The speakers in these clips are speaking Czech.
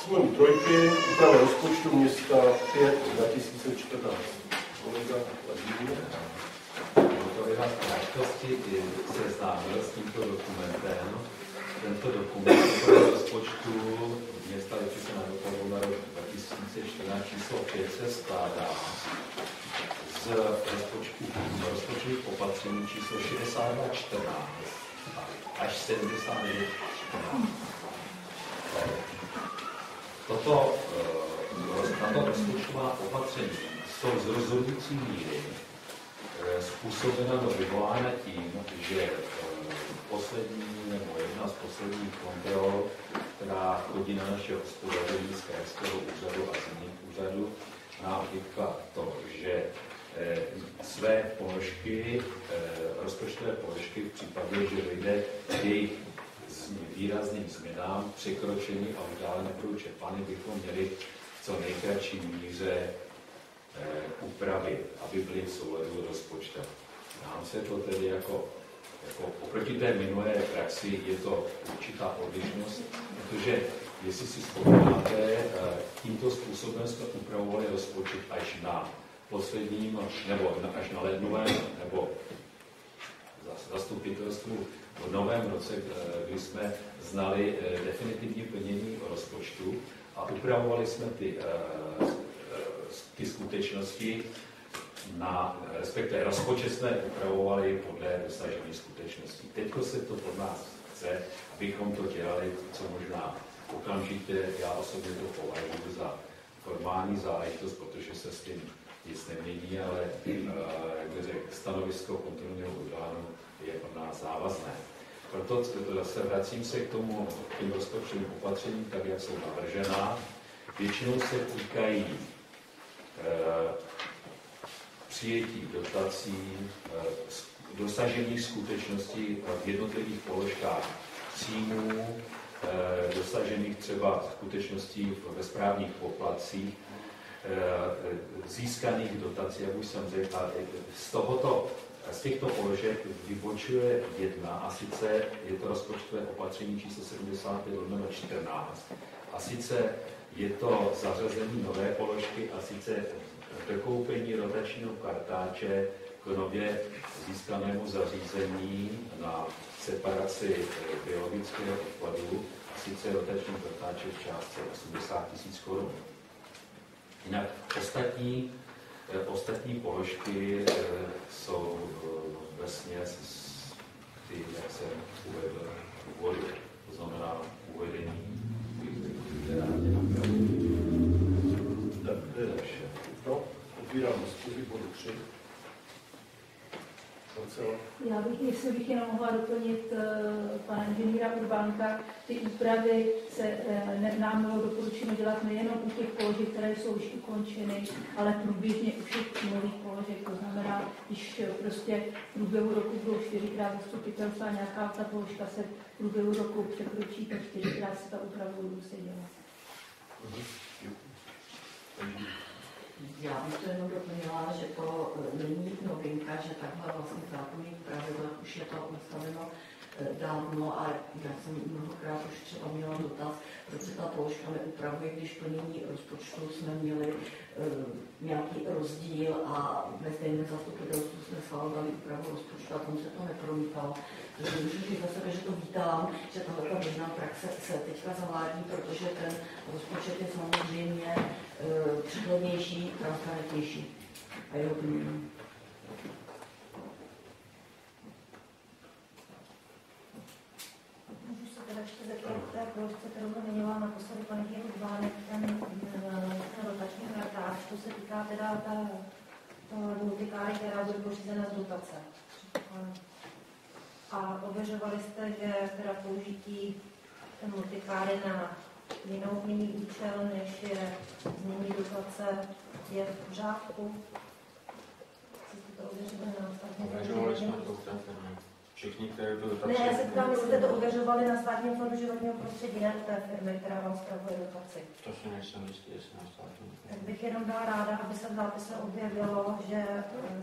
Jsme trojky, úprava rozpočtu města 5 2014. Kolega Vladimír. Kolega krátkosti se známil s tímto dokumentem. Tento dokument rozpočtu města Lipice na rok 2014 číslo 5 se skládá z rozpočtu, rozpočtových opatření číslo 6214 až 79 Toto, eh, tato rozpočtová opatření jsou z rozhodující míry eh, způsobena do vyvolána tím, že eh, poslední nebo jedna z posledních kontrol, která chodí na naše hospodaření z krajského úřadu a z jiných úřadů, nám vytkla to, že své položky, rozpočtové položky v případě, že dojde k jejich výrazným změnám, překročení a už dále nebudou čerpány, bychom měli co nejkratší míře eh, upravit, aby byly v souladu rozpočtem. Nám se to tedy jako, jako oproti té minulé praxi je to určitá odlišnost, protože jestli si vzpomínáte, eh, tímto způsobem jsme upravovali rozpočet až na posledním, nebo až na lednovém, nebo zastupitelstvu v novém roce, eh, kdy jsme znali eh, definitivní plnění rozpočtu a upravovali jsme ty, eh, ty skutečnosti na, respektive rozpočet jsme upravovali podle dosažených skutečností. Teď se to od nás chce, abychom to dělali co možná okamžitě. Já osobně to považuji za formální záležitost, protože se s tím nic nemění, ale jak řekl, stanovisko kontrolního orgánu je pro nás závazné. Proto se vracím se k tomu, k těm rozpočtovým opatřením, tak jak jsou navržená. Většinou se týkají e, přijetí dotací, e, dosažení skutečností v jednotlivých položkách příjmů, e, dosažených třeba skutečností ve správních poplatcích, získaných dotací, jak už jsem řekl, a z tohoto z těchto položek vybočuje jedna, a sice je to rozpočtové opatření číslo 75 14. A sice je to zařazení nové položky, a sice dokoupení rotačního kartáče k nově získanému zařízení na separaci biologického odpadu, a sice rotační kartáče v částce 80 000 korun. Jinak ostatní Eh, ostatní položky eh, jsou eh, ve směs ty, jak jsem uvedl, úvody. To znamená uvedení Tak, to je vše. No, otvírám diskuzi bodu 3. Já bych, jestli bych jenom mohla doplnit uh, pana inženýra Urbánka, ty úpravy se uh, nám bylo doporučeno dělat nejenom u těch položek, které jsou už ukončeny, ale průběžně u všech nových položek. To znamená, když prostě v průběhu roku bylo čtyřikrát zastupitelstva a nějaká ta položka se v průběhu roku překročí, tak čtyřikrát se ta úprava muset dělat. Mm-hmm. Já bych to jenom doplnila, že to není novinka, že takhle vlastně zákonných pravidel už je to nastaveno e, dávno a já jsem mnohokrát už třeba měla dotaz, proč se ta položka neupravuje, když plnění rozpočtu jsme měli uh, nějaký rozdíl a ve stejném zastupitelstvu jsme schvalovali úpravu rozpočtu a tam se to nepromítalo. Můžu říct za sebe, že to vítám, že tahle běžná praxe se teďka zavádí, protože ten rozpočet je samozřejmě uh, přehlednější, transparentnější a jeho plnění. teda ještě zeptat té položce, kterou zmiňoval naposledy pan Vánek, ten, ten rotační kartář, to se týká teda ta, ta která bude pořízena z dotace. A ověřovali jste, že teda použití multikáry na jinou jiný účel, než je změní dotace, je v pořádku? Ověřovali jsme to Všichni, kteří byli Ne, já se ptám, jestli jste to ověřovali na státním fondu životního prostředí, ne té firmy, která vám zpravuje dotaci. To si nejsem jistý, jestli na státním Tak bych jenom byla ráda, aby se v zápise objevilo, že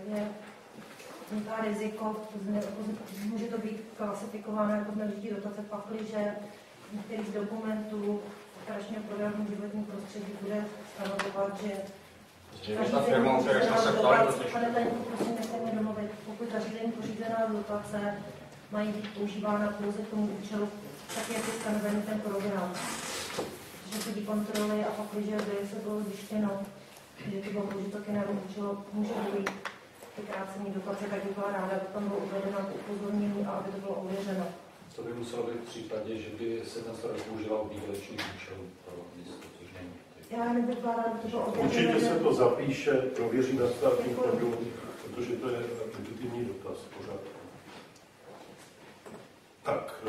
je vzniká riziko, může to být klasifikováno jako zneužití dotace, pakli, že některých dokumentů operačního programu životní prostředí bude stanovovat, že Zřejmě ta firma, o které jsme se ptali, totiž Pane Tajku, prosím, nechte mě domluvit. Pokud zařízení pořízená z dotace mají být používána pouze k tomu účelu, tak jak je stanovený ten program. Že chodí kontroly a pak, když se bylo zjištěno, že to bylo použito k jinému účelu, může být vykrácení dotace, tak bych byla ráda, aby tam bylo uvedeno upozornění a aby to bylo ověřeno. To by muselo být v případě, že by se ten stroj používal výdělečných účelů pro místo, což není. Já bych byla ráda, to bylo ověřeno. Určitě se to zapíše, prověří na státním fondu, protože to je legitimní dotaz pořád. Tak,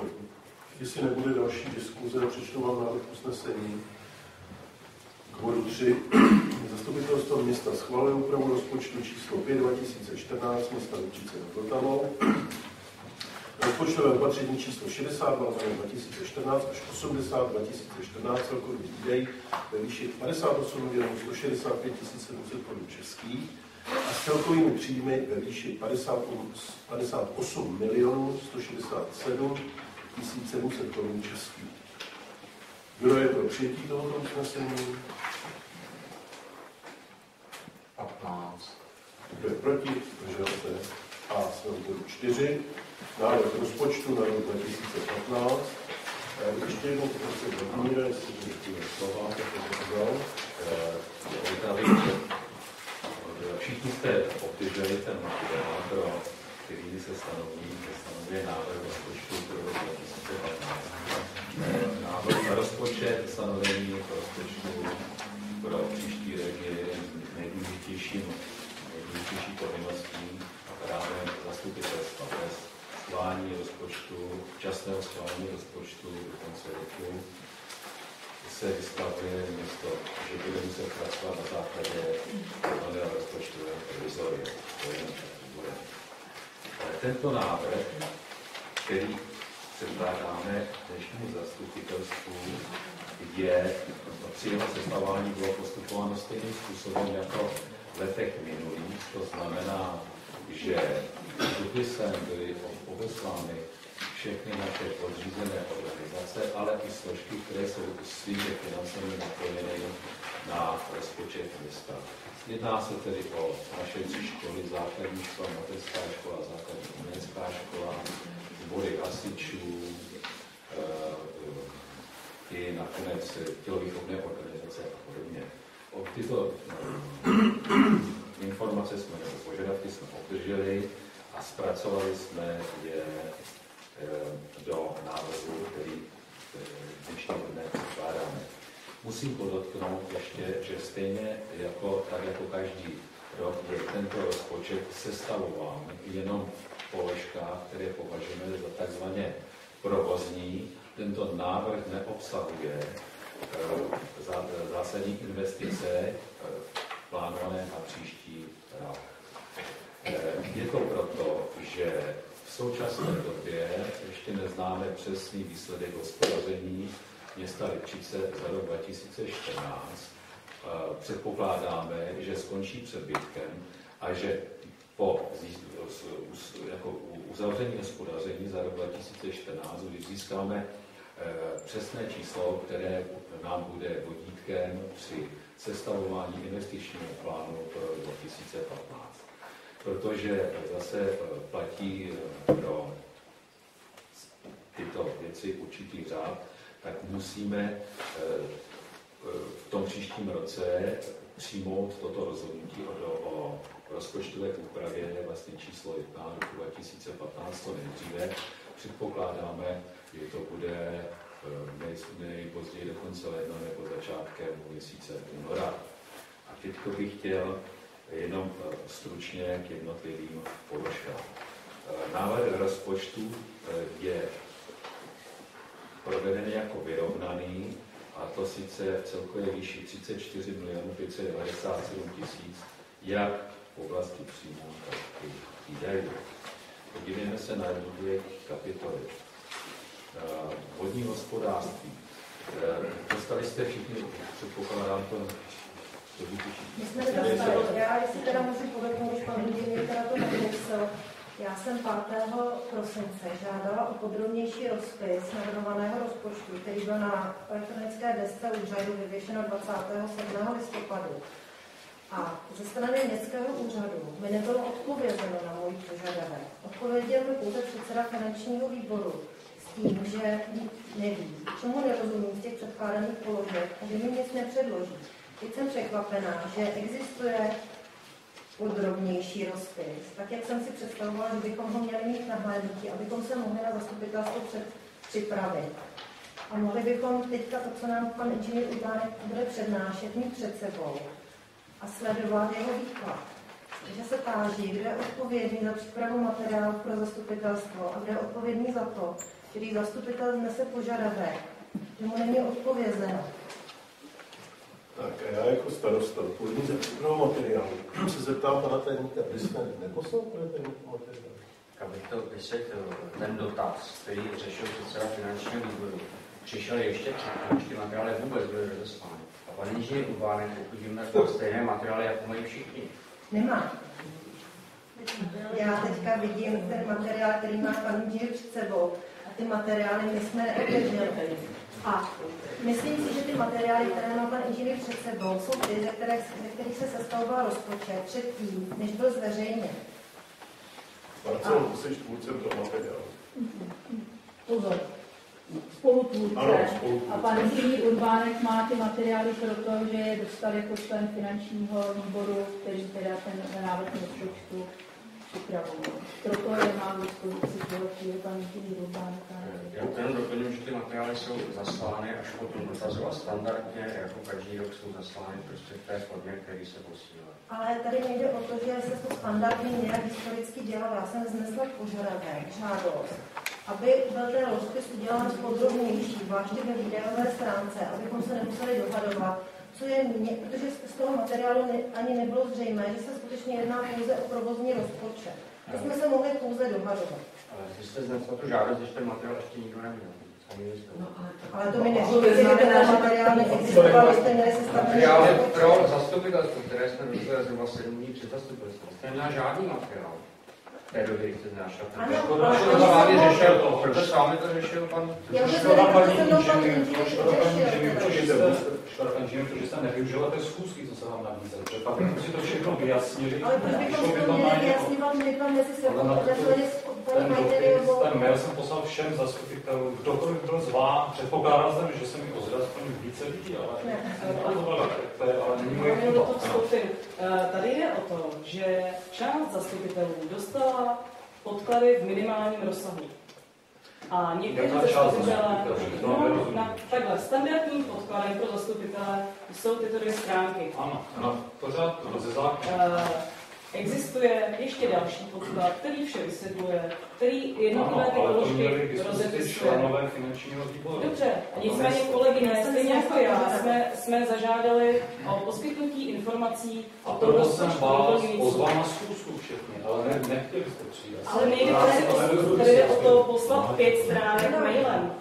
jestli nebude další diskuze, přečtu vám návrh usnesení. Bodu 3. Zastupitelstvo města schvaluje úpravu rozpočtu číslo 5 2014 města Lučice nad Vltavou. Rozpočtové opatření číslo 62 za rok 2014 až 80 2014 celkový výdej ve výši 58 165 700 korun českých a s celkovými příjmy ve výši 50 58 milionů 167 700 korun českých. Kdo je pro přijetí tohoto usnesení? 15. Kdo je proti? Zdržel se. A jsme u bodu 4. Návrh rozpočtu na rok 2015. Já bych ještě jednou poprosil Vladimíra, jestli chtěl slova, tak to říkal. Opravdu, všichni jste obdrželi ten materiál, pro který se stanoví, se stanovuje návrh rozpočtu pro rok 2015. Návrh na rozpočet, stanovení rozpočtu pro příští rok je nejdůležitějším, nejdůležitější povinností a právě zastupitelstva bez schválení rozpočtu, včasného schválení rozpočtu do konce roku se vystavuje město, že bude muset pracovat na základě nového rozpočtového provizoria. To je bude. Tento návrh, který předkládáme dnešnímu zastupitelstvu, je při jeho sestavování bylo postupováno stejným způsobem jako v letech minulých. To znamená, že dopisem byly obeslány všechny naše podřízené organizace, ale i složky, které jsou svými financemi napojeny na rozpočet města. Jedná se tedy o naše tři školy, základní škola, mateřská škola, základní umělecká škola, sbory hasičů, e, i nakonec tělovýchovné organizace a podobně. O tyto e, informace jsme, nebo požadavky jsme obdrželi a zpracovali jsme je e, do návrhu, který dnešního dne předkládáme. Musím podotknout ještě, že stejně jako, tak jako každý rok je tento rozpočet sestavován jenom v položkách, které považujeme za takzvaně provozní. Tento návrh neobsahuje zásadní investice plánované na příští rok. Je to proto, že v současné době ještě neznáme přesný výsledek hospodaření města Lipčice za rok 2014. Předpokládáme, že skončí přebytkem a že po jako uzavření hospodaření za rok 2014 získáme přesné číslo, které nám bude vodítkem při sestavování investičního plánu pro rok 2015. Protože zase platí pro tyto věci určitý řád, tak musíme eh, v tom příštím roce přijmout toto rozhodnutí o, o rozpočtové úpravě vlastně číslo 1 roku 2015 to nejdříve. Předpokládáme, že to bude eh, nejpozději do konce ledna nebo začátkem měsíce února. A teď bych chtěl jenom eh, stručně k jednotlivým položkám. Návrh rozpočtu je proveden jako vyrovnaný, a to sice v celkové výši 34 milionů 597 tisíc, jak v oblasti příjmů, tak i výdajů. Podívejme se na jednotlivé kapitoly. Eh, vodní hospodářství. Eh, dostali jste všichni, předpokládám to, to My jsme nedostali, já jestli teda můžu povědět, když pan inženýr teda to nemusel, Já jsem 5. prosince žádala o podrobnější rozpis navrhovaného rozpočtu, který byl na elektronické desce úřadu vyvěšeno 27. listopadu. A ze strany městského úřadu mi nebylo odpovězeno na můj požadavek. Odpověděl mi pouze předseda finančního výboru tím, že neví, čemu nerozumím z těch předkládaných položek a že mi nic nepředloží. Teď jsem překvapená, že existuje podrobnější rozpis, tak jak jsem si představovala, že bychom ho měli mít nahlédnutí, abychom se mohli na zastupitelstvo před, připravit. A mohli bychom teďka to, co nám pan inženýr Udánek bude přednášet, mít před sebou a sledovat jeho výklad. Takže se táží, kdo je odpovědný za přípravu materiálu pro zastupitelstvo a kdo je odpovědný za to, který zastupitel znese požadavek, že mu není odpovězeno. Tak a já jako starosta odpovědný za přípravu materiálu se zeptám pana tajemníka, vy jste neposlal pane tajemníku materiál? Abych to vysvětlil, ten dotaz, který řešil předseda finančního výboru, přišel ještě předtím, než ty materiály vůbec byly rozeslány. A pan inženýr Ubánek, pokud vím, tak stejné materiály, jako mají všichni. Nemá. Já teďka vidím ten materiál, který má pan inženýr před sebou ty materiály my jsme neobdrželi. A myslím si, že ty materiály, které má pan inženýr před sebou, jsou ty, ze kterých, ze kterých se sestavoval rozpočet předtím, než byl zveřejněn. Marcel, jsi tvůrcem toho materiálu. Pozor. Spolutvůrce. Ano, spolutvůrce. A pan inženýr Urbánek má ty materiály proto, že je dostal jako člen finančního výboru, který teda ten návrh rozpočtu připravoval. Proto je má k dispozici pan inženýr Urbánek. Já to jenom doplním, že ty materiály jsou zaslány až po tom dotazu a standardně, jako každý rok jsou zaslány prostě v té formě, který se posílá. Ale tady nejde o to, že se to standardně nějak historicky dělalo. Já jsem vznesla požadavek, žádost, aby byl ten rozpis udělán podrobnější, zvláště ve výdajové stránce, abychom se nemuseli dohadovat, co je mě, protože z toho materiálu ne, ani nebylo zřejmé, že se skutečně jedná pouze o provozní rozpočet. To jsme se mohli pouze dohadovat. Ale jste znesla tu žádost, když ten materiál ještě nikdo neměl. No, ale to, Ale to mi neříkejte, že ten materiál neexistoval, jste měli sestavený. Materiály pro zastupitelstvo, které jsme dostali zhruba 7 dní před zastupitelstvem. Jste neměla žádný materiál. V té době, když jste znášel. Ano, Proto ale to s vámi řešil, proto s vámi to řešil pan... Se mnou pan paní inženýr, to, že řešil. Jste, škoda paní inženýr, to, že jste nevyužila té schůzky, co se vám nabízel. Protože pak bychom si to všechno vyjasnili. Ale proč bychom si by to to měli na vyjasňovat my tam mezi sebou, to- protože ten dopis, ten mail jsem poslal všem zastupitelům, kdokoliv byl zván, předpokládal jsem, že se mi ozve aspoň více lidí, ale Ne. to je ale není do toho chyba. vstoupím. Eh, Tady je o tom, že část zastupitelů dostala podklady v minimálním rozsahu. A někteří zastupitelé? To no, na, takhle, standardním podkladem pro zastupitele jsou tyto dvě stránky. Ano, ano, pořád, to ze zákona. Eh, Existuje ještě další podklad, který vše vysvětluje, který jednotlivé ty položky rozepisuje. členové finančního výboru. Dobře, nicméně kolegyně, stejně jako já, jsme, jsme zažádali o poskytnutí informací A o tom proto jsem rozpočtu pozval na schůzku všechny, ale ne, nechtěli jste přijít. Ale nejde tady o, to poslat pět stránek mailem.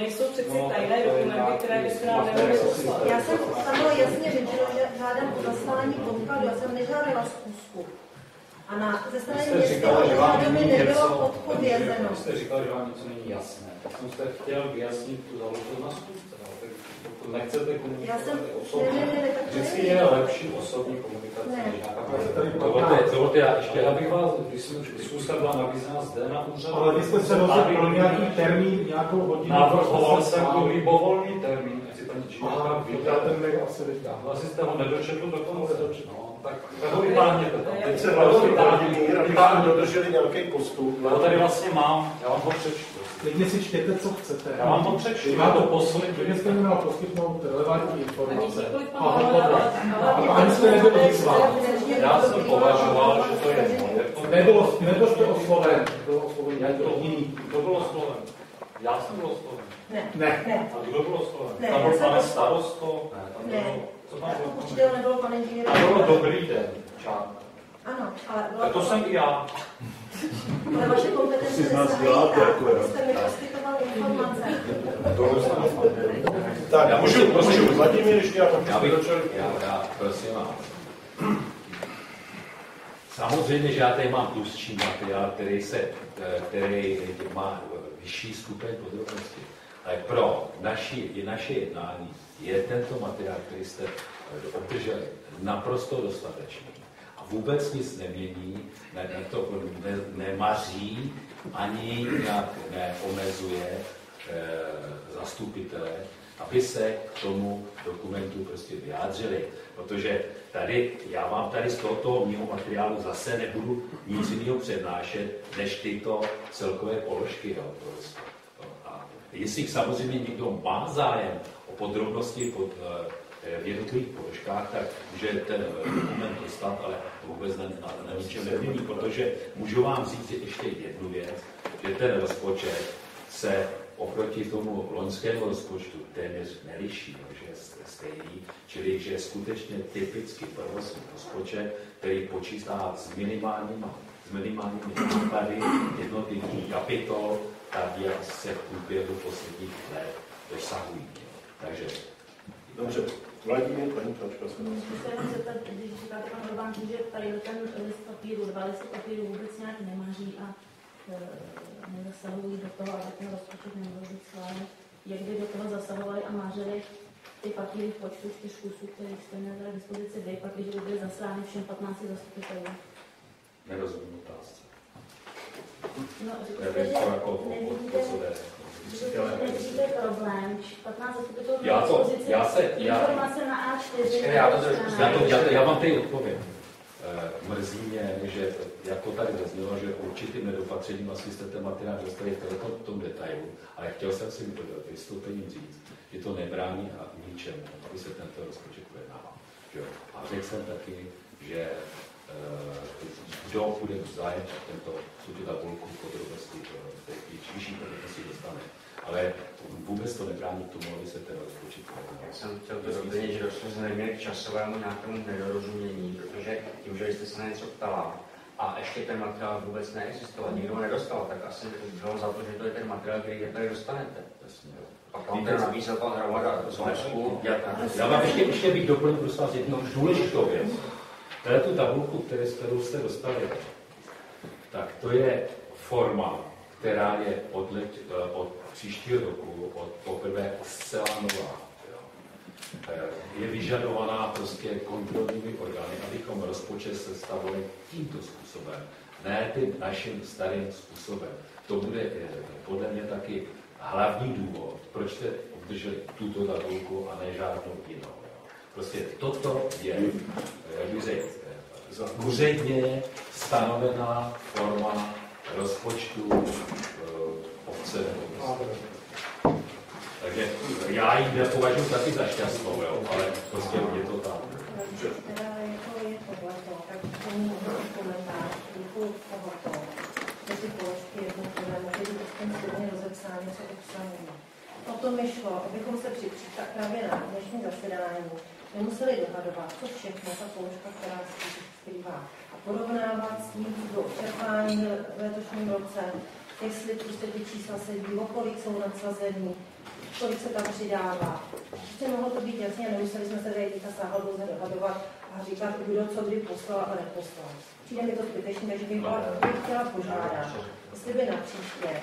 Nejsou přeci No, tajné dokumenty, které byste nám nemohli poslat. Já jsem, tam bylo jasně řečeno, že žádám o zaslání podkladu, já jsem nežádala zkusku. A na, ze strany jste městského že vám úřadu mi není nebylo něco, odpovězeno. vy jste říkala, že vám něco není jasné. Tak jsem jste chtěl vyjasnit tu záležitost na schůzce. Tak nechcete Já komunikovat jsem, osobně, ne, ne, ne, tak to vždycky je lepší osobní komunikace Ne. Dovolte, dovolte, já ještě, já bych vás, když jsem schůzka byla nabízena zde na úřadu, Ale vy jste se rozhodli pro nějaký termín, nějakou hodinu. Navrhoval prostě jsem to libovolný termín, si paní Číňáka já ten mail asi vytáhl. Asi jste ho nedočetl do konce. No, tak tak ho vytáhněte tam. Teď se Tak ho vlastně vytáhněte. Vytáhněte. dodrželi nějaký postup. Já ho tady vlastně mám, já vám ho přečtu. Klidně si čtěte, co chcete. Já vám to přečtu, já to máte poslím. Klidně jste mi měl poskytnout relevantní informace. A ani jste nebyl vyzván. Já jsem považoval, že to je moje. Nebylo, nebyl jste osloven. Bylo osloven někdo jiný. Kdo byl osloven? Já jsem byl osloven. Ne, Ne. ne. A kdo byl osloven? Ne, Tam byl pane byl- starosto? Ne, tam Ne. bylo... Co tam To bylo? určitě nebylo pan inženýr. A bylo dobrý den, čák. Ano, ale bylo Tak to jsem i já. Ale vaše kompetence Si z nás děláte, tak, jako já. abyste mi poskytoval informace. Tak, já můžu, můžu, Vladimír ještě já Já bych, já, já, prosím vás. Samozřejmě, že já tady mám tlustší materiál, který, se, eh, který má vyšší stupeň podrobnosti. Ale pro naši, i naše jednání je tento materiál, který jste obdrželi, naprosto dostatečný. Vůbec nic nemění, ne, ne to ne, nemaří, ani nějak neomezuje e, zastupitele, aby se k tomu dokumentu prostě vyjádřili. Protože tady, já vám tady z tohoto mého materiálu zase nebudu nic jiného přednášet, než tyto celkové položky. Jo, prostě. A jestli samozřejmě někdo má zájem o podrobnosti pod, eh, v jednotlivých položkách, tak může ten dokument dostat, ale vůbec na, na, na protože můžu vám říct ještě jednu věc, že ten rozpočet se oproti tomu loňskému rozpočtu téměř neliší, no, že je stejný, čili že je skutečně typický provozní rozpočet, který počítá s minimálními, s minimálními náklady jednotlivých kapitol, tak jak se v průběhu posledních let dosahují. Takže Dobře, Vladimír, se nás. Chci jenom zeptat, když říkáte pan Orbán, že tady ten list papíru, dva listy papíru vůbec nějak nemaří a e, nezasahují do toho, aby ten rozpočet nemohl být schválen. Jak by do toho zasahovali a mářili ty papíry v počtu čtyř kusů, které jste měli k dispozici vy, pak když by byly zaslány všem 15 zastupitelům? nerozumím otázce. No, řekl Nevím, jste, co že jako, jde. Nevidíte problém, 15 zastupitelů Já to- já se- já- informace na A4. Počkej, já to trošku Já, to, já, to, já vám tady odpovím. Eh, Mrzí mě, že jako tady zaznělo, že určitým nedopatřením vlastně jste ten materiál dostali v tom, detailu, ale chtěl jsem si vystoupením říct, že to nebrání a ničemu, aby se tento rozpočet projednával. Jo? A řekl jsem taky, že eh, kdo bude zájem tento, tu tabulku podrobnosti, těch vyšší podrobnosti dostane. Ale vůbec to nebrání k tomu, aby se ten rozpočet. Já jsem chtěl to doplnit, že došlo zřejmě k časovému nějakému nedorozumění, protože tím, že jste se na něco ptala a ještě ten materiál vůbec neexistoval, nikdo ho nedostal, tak asi bylo za to, že to je ten materiál, který tady dostanete. Jasně. Pak vám ten nabízel pan Hromada Lesku. Já, vám ještě, ještě bych doplnil, prosím vás, jednu důležitou věc. Tady tu tabulku, kterou jste dostali, tak to je forma, která je od, let, eh, od příštího roku, od poprvé zcela nová. Eh, Je vyžadovaná prostě kontrolními orgány, abychom rozpočet sestavili tímto způsobem, ne tím naším starým způsobem. To bude eh, podle mě taky hlavní důvod, proč jste obdrželi tuto tabulku a ne žádnou jinou. Prostě toto je, jak bych řekl, úředně stanovená forma rozpočtu eh, obce. Takže já ji nepovažuji taky za šťastnou, jo, ale prostě je to tohleto, tak. O to mi šlo, abychom se při přípravě na dnešní zasedání nemuseli dohadovat, co všechno ta položka, která skrývá. Porovnávat s tím, do čerpání v letošním roce, jestli prostě ty čísla sedí, o kolik jsou nadsazení, kolik se tam přidává. Prostě mohlo to být jasně, nemuseli jsme se tady a sáhal dlouze dohadovat a říkat, kdo co kdy poslal a neposlal. Přijde mi to zbytečné, takže bych, chtěla požádat, jestli by na příště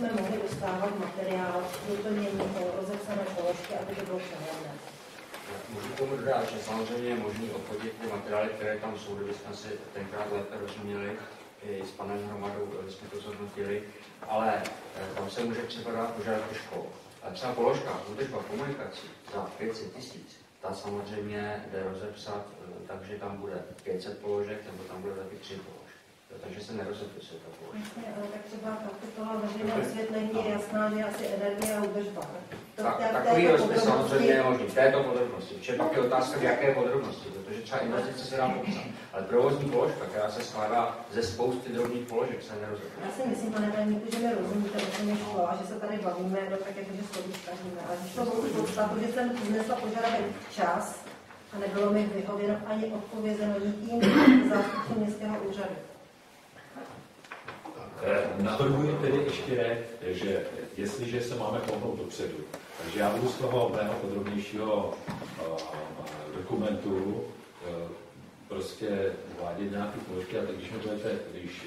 jsme mohli dostávat materiál doplnění o rozepsané položky, aby to bylo přehledné. Můžu tomu dodat, že samozřejmě je možné obchodit ty materiály, které tam jsou, kdyby jsme si tenkrát lépe rozuměli, i s panem Hromadou eh, jsme to zhodnotili, ale eh, tam se může třeba dát požadavky škol. A třeba položka, údržba komunikací za 500 tisíc, ta samozřejmě jde rozepsat, eh, takže tam bude 500 položek, nebo tam bude taky 3 položky. Jo, Takže se nerozepisuje ta položka. Ale tak třeba kapitola veřejné osvětlení je jasná, že asi energie a údržba. To Tak, té- takový rozpis samozřejmě je možný, v této podrobnosti. Protože pak je otázka, v jaké podrobnosti, protože třeba investice se dá popsat. Ale provozní položka, která se skládá ze spousty drobných položek, se nerozhoduje. Já si myslím, pane tajemníku, že mi rozumíte, o čem je šlo a že se tady bavíme, no tak jakože shodíčkaříme. Ale když to bylo podstatu, že jsem vznesla požadavek čas a nebylo mi vyhověno ani odpovězeno nikým zástupcům městského úřadu. Eh, Navrhuji tedy ještě, že jestliže se máme pohnout dopředu, takže já budu z toho mého podrobnějšího eh, dokumentu eh, prostě uvádět nějaké položky a tak když, budete, když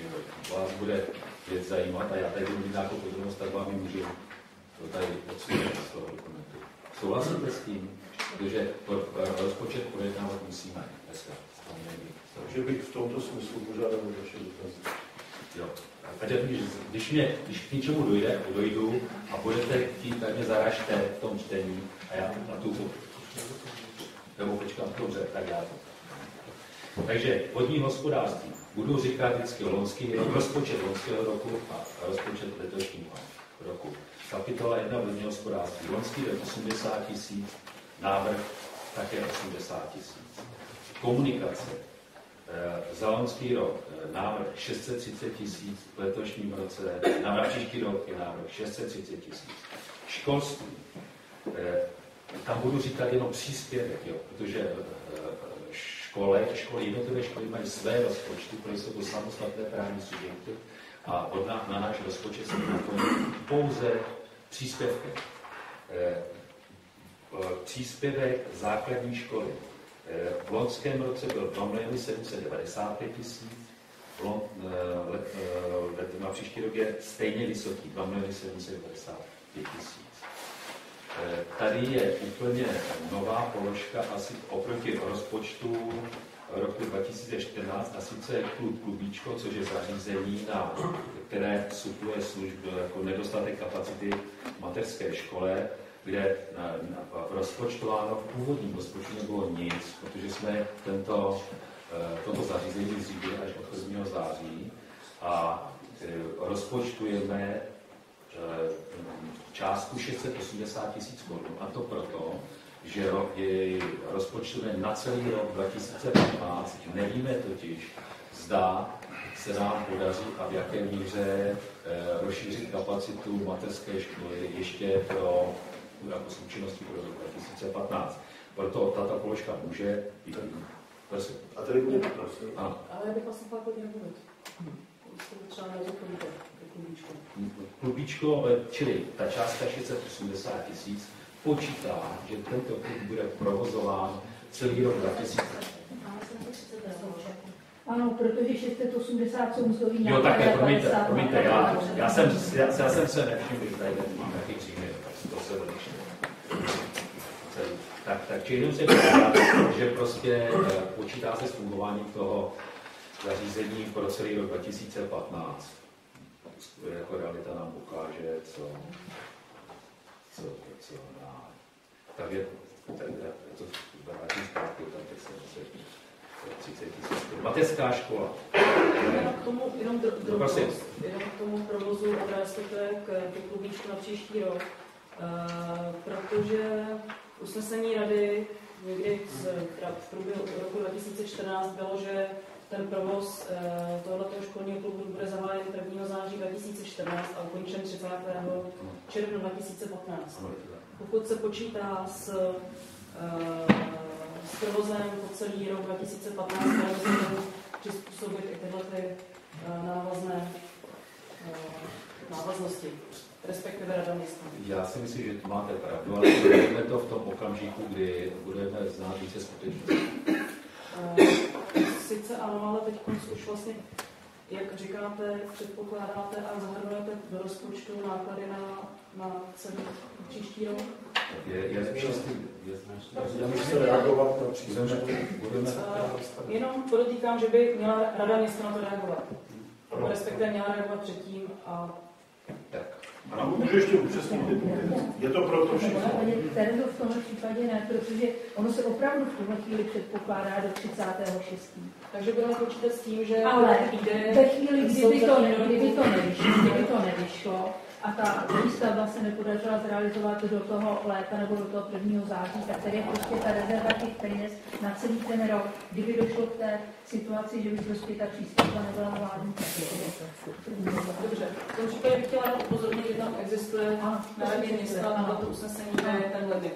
vás bude věc zajímat a já tady budu mít nějakou podrobnost, tak vám ji můžu to tady odsvědčit z toho dokumentu. Souhlasíte s tím? Protože rozpočet projednávat musíme dneska. Takže bych v tomto smyslu požádal vaše dotazy. Jo. A když, mě, když k něčemu dojde, dojdu a budete chtít, tak mě zaražte v tom čtení a já na tu nebo počkám, dobře, tak já to. Takže vodní hospodářství. Budu říkat vždycky loňský rozpočet loňského roku a rozpočet letošního roku. Kapitola 1 vodní hospodářství. Loňský rok 80 tisíc, návrh také 80 tisíc. Komunikace. Eh, za loňský rok eh, návrh 630 tisíc, v letošním roce, návrh příští rok je návrh 630 tisíc. Školství. Eh, tam budu říkat jenom příspěvek, jo, protože škole, školy, jednotlivé školy mají své rozpočty, které jsou to samostatné právní subjekty a od na, na náš rozpočet se napojí pouze příspěvky. Příspěvek základní školy v loňském roce byl 2 miliony 795 tisíc, na příští rok je stejně vysoký, 2 miliony 795 tisíc. Tady je úplně nová položka asi oproti rozpočtu roku 2014 a sice klub Klubíčko, což je zařízení, na které supluje služby jako nedostatek kapacity v mateřské škole, kde na, na, rozpočtováno v původním rozpočtu nebylo nic, protože jsme tento, eh, toto zařízení zřídili až od 1. září a eh, rozpočtujeme eh, částku 680 tisíc korun. A to proto, že rozpočtovaný na celý rok 2015. Nevíme totiž, zda se nám podaří a v jaké míře rozšířit kapacitu mateřské školy ještě pro jako s účinností pro rok 2015. Proto tato položka může být. Prosím. A tady bude prosím. Ano. Ale já bych vlastně fakt hodně mluvit. Třeba klubíčko. Klubíčko, eh, čili ta částka 680 tisíc, počítá, že tento klub bude provozován celý rok 2000. Ano, protože 680 jsou mzdový Jo, také, promiňte, promiňte, já, já, jsem, já, já jsem se nevšiml, že tady mám nějaký odlišně. Tak, tak či jenom se že prostě eh, počítá se s fungováním toho zařízení pro celý rok 2015. Jako realita nám ukáže, co, co, co dá. Tak je, tak je to vrátím zpátky, tam teď se 30 tisíc. Mateřská škola. Jenom k tomu, jenom drobnost, jenom k tomu provozu obrástete k klubíčku na příští rok, protože usnesení rady někdy z, v průběhu roku 2014 bylo, že ten provoz uh, tohoto školního klubu bude zahájen 1. září 2014 a ukončen 30. června 2015. Pokud se počítá s uh, s provozem po celý rok 2015 přizpůsobit i tyhle ty návazné návaznosti, respektive rada města. Já si myslím, že máte pravdu, ale budeme to v tom okamžiku, kdy budeme znát více skutečností. Uh, sice ano, ale teď už vlastně jak říkáte, předpokládáte a zahrnujete do rozpočtu náklady na, na celý příští rok? Je, je, je, je, se reagovat na přízemí. Jenom podotýkám, že by měla rada města na to reagovat. Respektive měla reagovat předtím a tak. A můžu ještě upřesnit Je to proto všechno? To v tomhle případě ne, protože ono se opravdu v tuhle chvíli předpokládá do 36. Takže budeme počítat s tím, že ale ve chvíli, kdyby to, kdyby to nevyšlo, kdyby to nevyšlo, a ta výstavba se nepodařila zrealizovat do toho léta nebo do toho prvního září, tak tady je prostě ta rezerva těch peněz na celý ten rok, kdyby došlo k té situaci, že by prostě ta přístavba nebyla vládní. Dobře, v tom případě bych chtěla upozornit, že tam existuje na radě města na to usnesení, kde je ten limit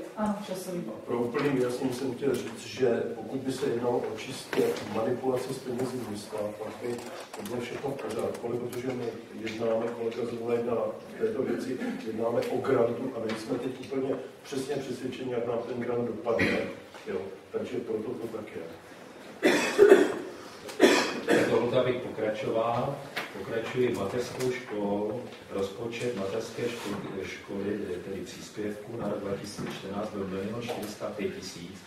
časový. Pro úplný vyjasnění jsem chtěl říct, že pokud by se jednalo o čistě manipulaci s penězi města, pak by to bylo všechno v pořádku, protože my jednáme, kolega zvolá jedná této věci, jednáme o grantu a nejsme teď úplně přesně přesvědčeni, jak nám ten grant dopadne. Jo? Takže proto to tak je. proto, abych pokračoval, pokračuji mateřskou školou, rozpočet mateřské školy, školy tedy příspěvku na rok 2014 byl 1 405 tisíc,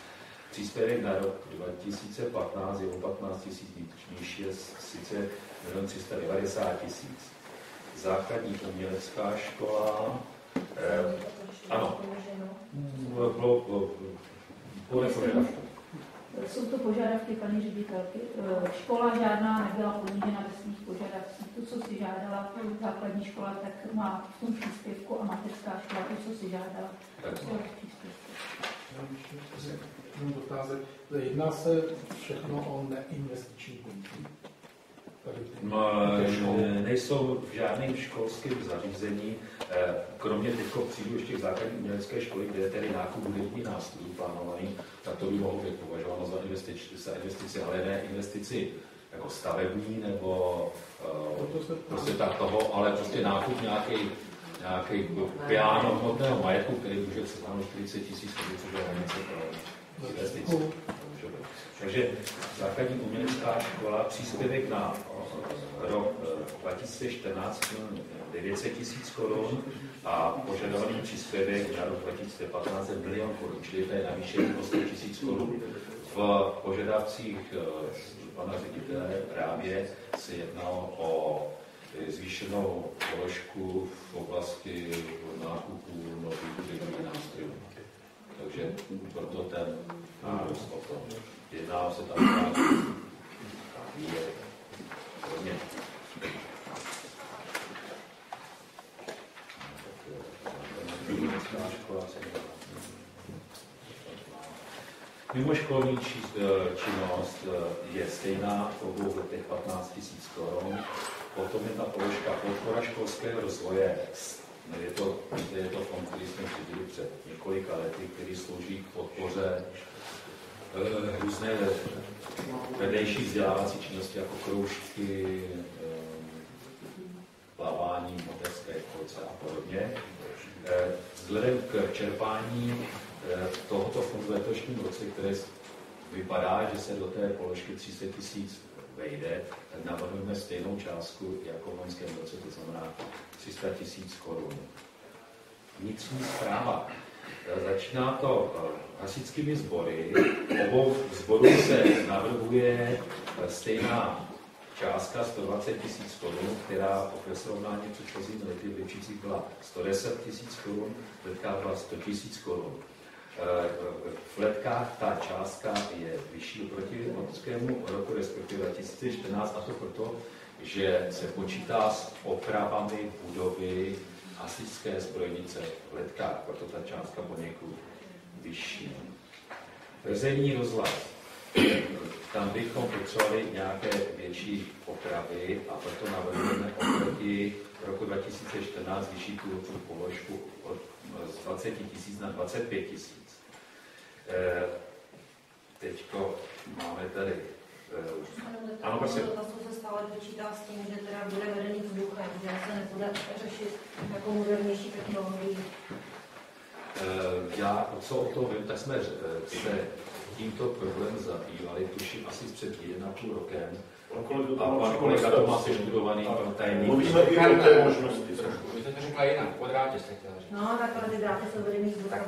příspěvek na rok 2015 je o 15 tisíc nižší, je sice 1 390 tisíc. Základní umělecká škola, eh, ano, bylo, bylo, bylo, jsou to požadavky paní ředitelky. E, škola žádná nebyla ponížena ve svých požadavcích. To, co si žádala základní škola, tak má v tom příspěvku a mateřská škola to, co si žádala. Dotázek. Jedná se všechno o neinvestiční podnik. No, nejsou v žádném školském zařízení, eh, kromě teď přijdu ještě k základní umělecké školy, kde je tedy nákup hudební nástrojů plánovaný, tak to by mohlo být považováno za investici, za investici ale ne investici jako stavební nebo uh, prostě tak toho, ale prostě nákup nějaký nějaký piano hmotného majetku, který může přesáhnout 40 tisíc, což je hranice pro investici. Takže základní umělecká škola, příspěvek na rok 2014 900 tisíc korun a požadovaný příspěvek na rok 2015 je milion korun, čili to je navýšení o 100 tisíc korun. V požadavcích eh, pana ředitele právě se jednalo o zvýšenou položku v oblasti nákupu nových hudebních nástrojů. Takže proto ten nárůst o tom. Jedná se tam je Mimoškolní činnost eh, je stejná v obou letech 15 000 korun. Potom je ta položka podpora školského rozvoje. Je to, je to fond, který jsme přidili před několika lety, který slouží k podpoře Eh, různé vedlejší vzdělávací činnosti jako kroužky, eh, plavání, motorské kolce a podobně. Eh, vzhledem k čerpání tohoto fondu letošním roce, které vypadá, že se do té položky 300 tisíc vejde, tak navrhujeme stejnou částku jako v loňském roce, to znamená 300 tisíc korun. Vnitřní zpráva. Začíná to hasičskými sbory. Obou sborů se navrhuje stejná částka 120 tisíc korun, která ve srovnání předchozím lety v byla 110 tisíc korun, letka byla 100 tisíc korun. V letkách ta částka je vyšší oproti loňskému roku, respektive 2014, a to proto, že se počítá s opravami budovy hasičské zbrojnice v letkách, proto ta částka poněkud vyšší. Veřejný rozhlas. Tam bychom potřebovali nějaké větší opravy a proto navrhujeme oproti roku 2014 vyšší tu položku od, z 20 tisíc na 25 tisíc. E, teďko máme tady Eh, ano, prosím. To se stále počítá s tím, že teda bude vedený vzduchem, že se nebude řešit jako modernější technologii. Eh, já, co o tom vím, tak jsme eh, se tímto problém zabývali, tuším asi před jeden a půl rokem. A pan kolega to má se študovaný, pan tajemník. Mluvíme i o té možnosti. Vy jste to řekla jinak, kvadrátě jste chtěla říct. No, tak ale ty dráty jsou vedený vzduchem.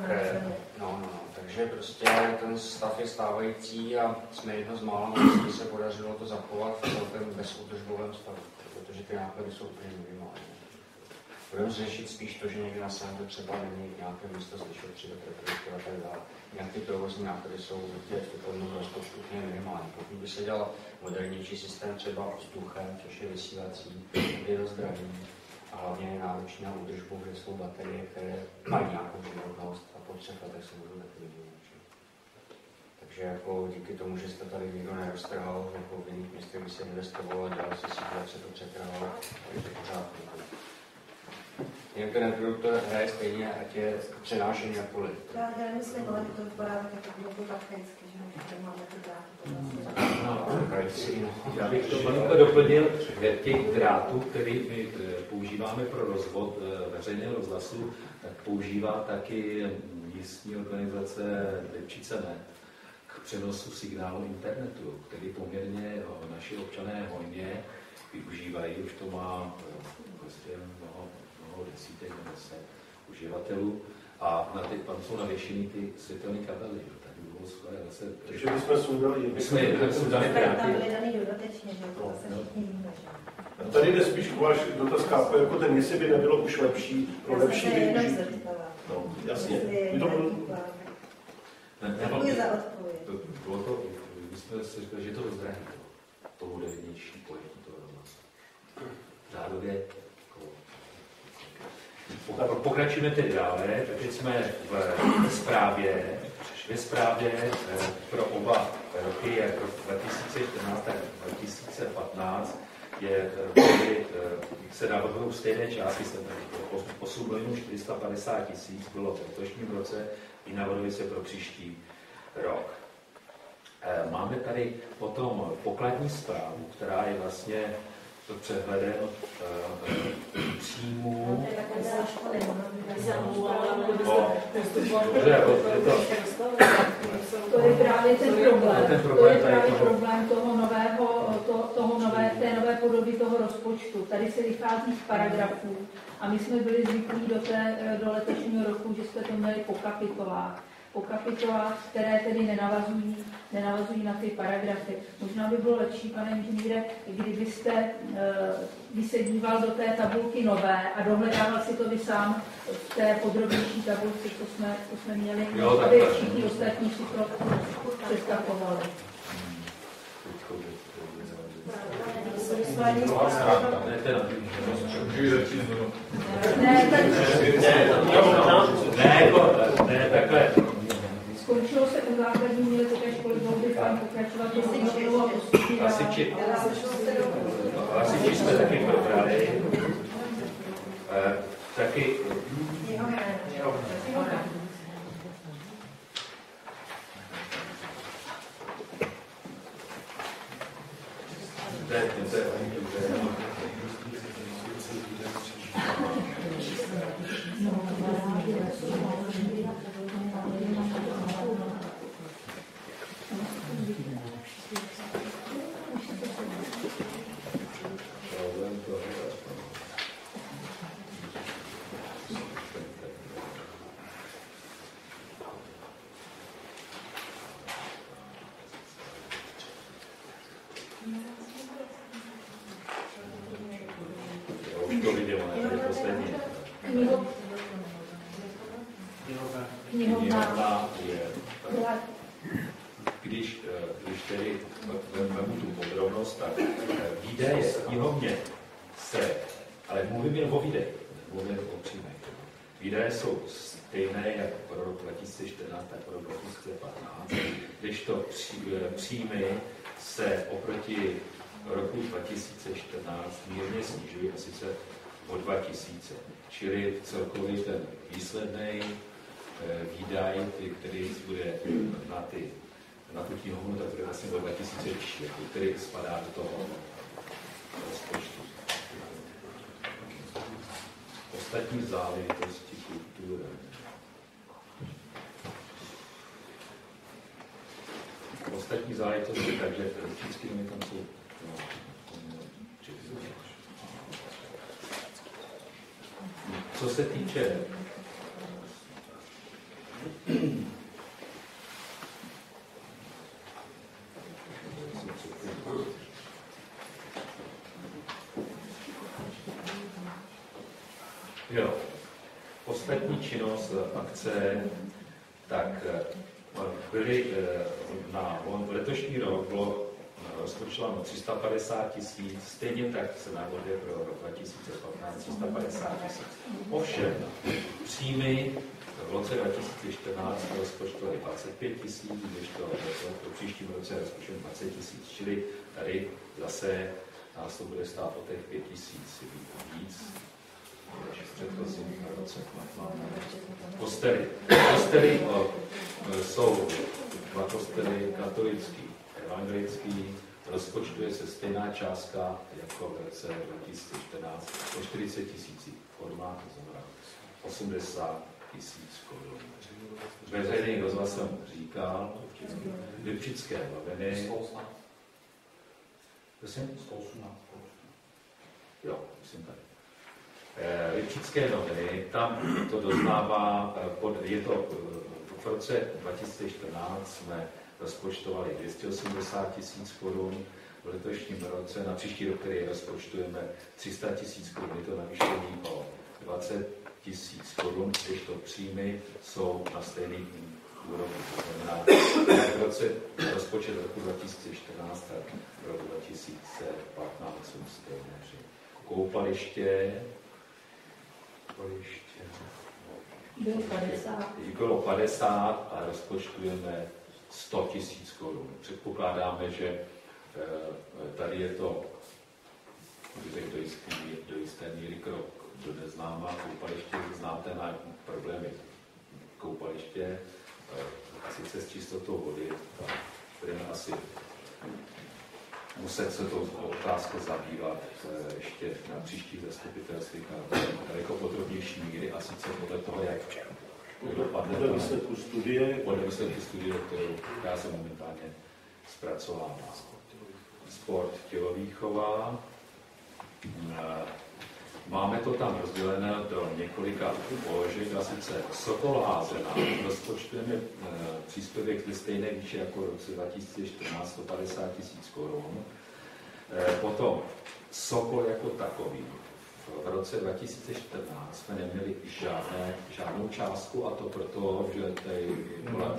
No, no, no. Takže prostě ten stav je stávající a jsme jedno z mála, kdy se podařilo to zachovat v celkem bezútržbovém stavu, protože ty náklady jsou úplně minimální. Budeme řešit spíš to, že někdy na sáře třeba není nějaké místo slyšet třeba a tak dále. Nějak ty provozní náklady jsou v tom rozpočtu úplně minimální. Pokud by se dělal modernější systém třeba vzduchem, což je vysílací, je dost drahý, a hlavně je náročný na údržbu, kde jsou baterie, které mají nějakou životnost a po třech letech se budou taky Takže jako díky tomu, že jste tady nikdo neroztrhal, jako v jiných městech by se investovalo a dělal si si jak se to přetrhalo, takže pořád Jinak ten reproduktor hraje stejně, ať je přenášený jakkoliv. Já, já nemyslím, ale to vypadá tak jako takticky, že tady máme ty dráty. No, já bych to doplnil, těch drátů, který my eh, používáme pro rozvod eh, veřejného rozhlasu, tak používá taky místní organizace Lipčice ne. Přenosu signálu internetu, který poměrně naši občané hojně využívají. Už to má prostě mnoho, mnoho desítek nebo se uživatelů. A na ty, tam jsou navěšený ty světelné kabely. Jo. Tak by bylo skvělé zase... Takže my jsme sundali... My jsme je sundali Tam byly daný dodatečně, že to zase všichni víme, že? Tady jde spíš k váš dotaz kápu, jako ten, jestli by nebylo už lepší pro Já jsem lepší využití. zeptala. No, jasně. My to ne, Děkuji za odpověď. To, bylo to, my jsme si řekli, že to rozdrahí. To bude levnější pojetí toho rozhlasu. Řádově jako- Pok- Pokračujeme tedy dále, takže jsme v, zprávě, ve zprávě eh, pro oba roky, jak rok 2014 tak 2015, je, eh, se navrhují stejné částky, se tady 8 milionů 450 tisíc bylo v letošním roce, i navrhuje se pro příští rok. Eh, Máme tady potom pokladní zprávu, která je vlastně to přehledem eh, příjmů. O, dobře, je to, To je právě ten problém. Ten To problém je právě toho- problém toho nového, to, toho nové, té nové podoby toho rozpočtu. Tady se vychází z paragrafů a my jsme byli zvyklí do, té, do letošního roku, že jsme to měli po kapitolách. Po kapitolách, které tedy nenavazují, nenavazují na ty paragrafy. Možná by bylo lepší, pane inženýre, kdybyste uh, vy se díval do té tabulky nové a dohledával si to vy sám v té podrobnější tabulce, co jsme, co jsme měli, Jo, tak aby tak. všichni ostatní si to přeskakovali. ne, takhle. Skončilo se u základní míry také školy, bylo by fajn pokračovat do obnovu a postupně. Hasiči, hasiči jsme taky probrali. Eh, taky to je, to je, problém toho, Já už to viděl, ne, to je poslední. Kniho- Knihovna Knihovna je byla když, eh, když tedy vezmu tu podrobnost, tak eh, výdaje v knihovně se, ale mluvím jen o výdej, mluvím o příjmech. Výdaje jsou stejné jak pro rok 2014, tak pro rok 2015, když to pří, eh, příjmy se oproti roku 2014 mírně snižují, a sice o 2000. Čili celkově ten výsledný eh, výdaj, který bude na ty na tu knihovnu, tak bude vlastně do 2004, který spadá do toho rozpočtu. Ostatní záležitosti kultury. Ostatní záležitosti, takže vždycky mi tam jsou no, čtyři. Co se týče Jo. Ostatní činnost, akce, tak eh, byly eh, na letošní rok bylo rozpočtováno 350 tisíc, stejně tak se navodě pro rok 2015 350 tisíc. Ovšem, příjmy v roce 2014 rozpočtovali 25 tisíc, když to v příštím roce rozpočtovali 20 tisíc, čili tady zase nás to bude stát o těch 5 tisíc víc, než v předchozím roce. Kostely. Kostely e, jsou dva kostely katolický, evangelický, rozpočtuje se stejná částka jako v roce 2014 o 40 tisíc formát, to znamená 80 tisíc korun. Veřejný rozhlas jsem říkal, Lipčické noviny. 118. Prosím? 118. Jo, myslím tak. Eh, Lipčické noviny, tam to doznává, eh, pod, je to eh, v roce 2014 jsme rozpočtovali 280 tisíc korun, v letošním roce, na příští rok, který rozpočtujeme 300 tisíc korun, je to navýšení o 20 tisíc korun, když to příjmy jsou na stejný úrovni. To znamená, jak v roce rozpočet roku 2014, tak roku 2015 jsou stejné. Koupaliště, koupaliště, Bylo 50. Jich bylo 50 a rozpočtujeme 100 tisíc korun. Předpokládáme, že eh, tady je to do, jistý, do jisté míry krok do neznáma. Koupaliště znáte na problémy koupaliště, eh, sice s čistotou vody, tak budeme asi muset se tou otázkou zabývat eh, ještě na příštích zastupitelstvích na daleko podrobnější míry a sice podle toho, jak Podle výsledku studie, podle výsledku studie, kterou já jsem momentálně zpracovávám. Sport, tělovýchova. Eh, Máme to tam rozdělené do několika položek, a sice Sokol házená. Rozpočtujeme eh, příspěvek ve stejné výši jako v roce 2014, 150 tisíc korun. Eh, Potom Sokol jako takový. V roce 2014 jsme neměli žádné, žádnou částku a to proto, že tady byla,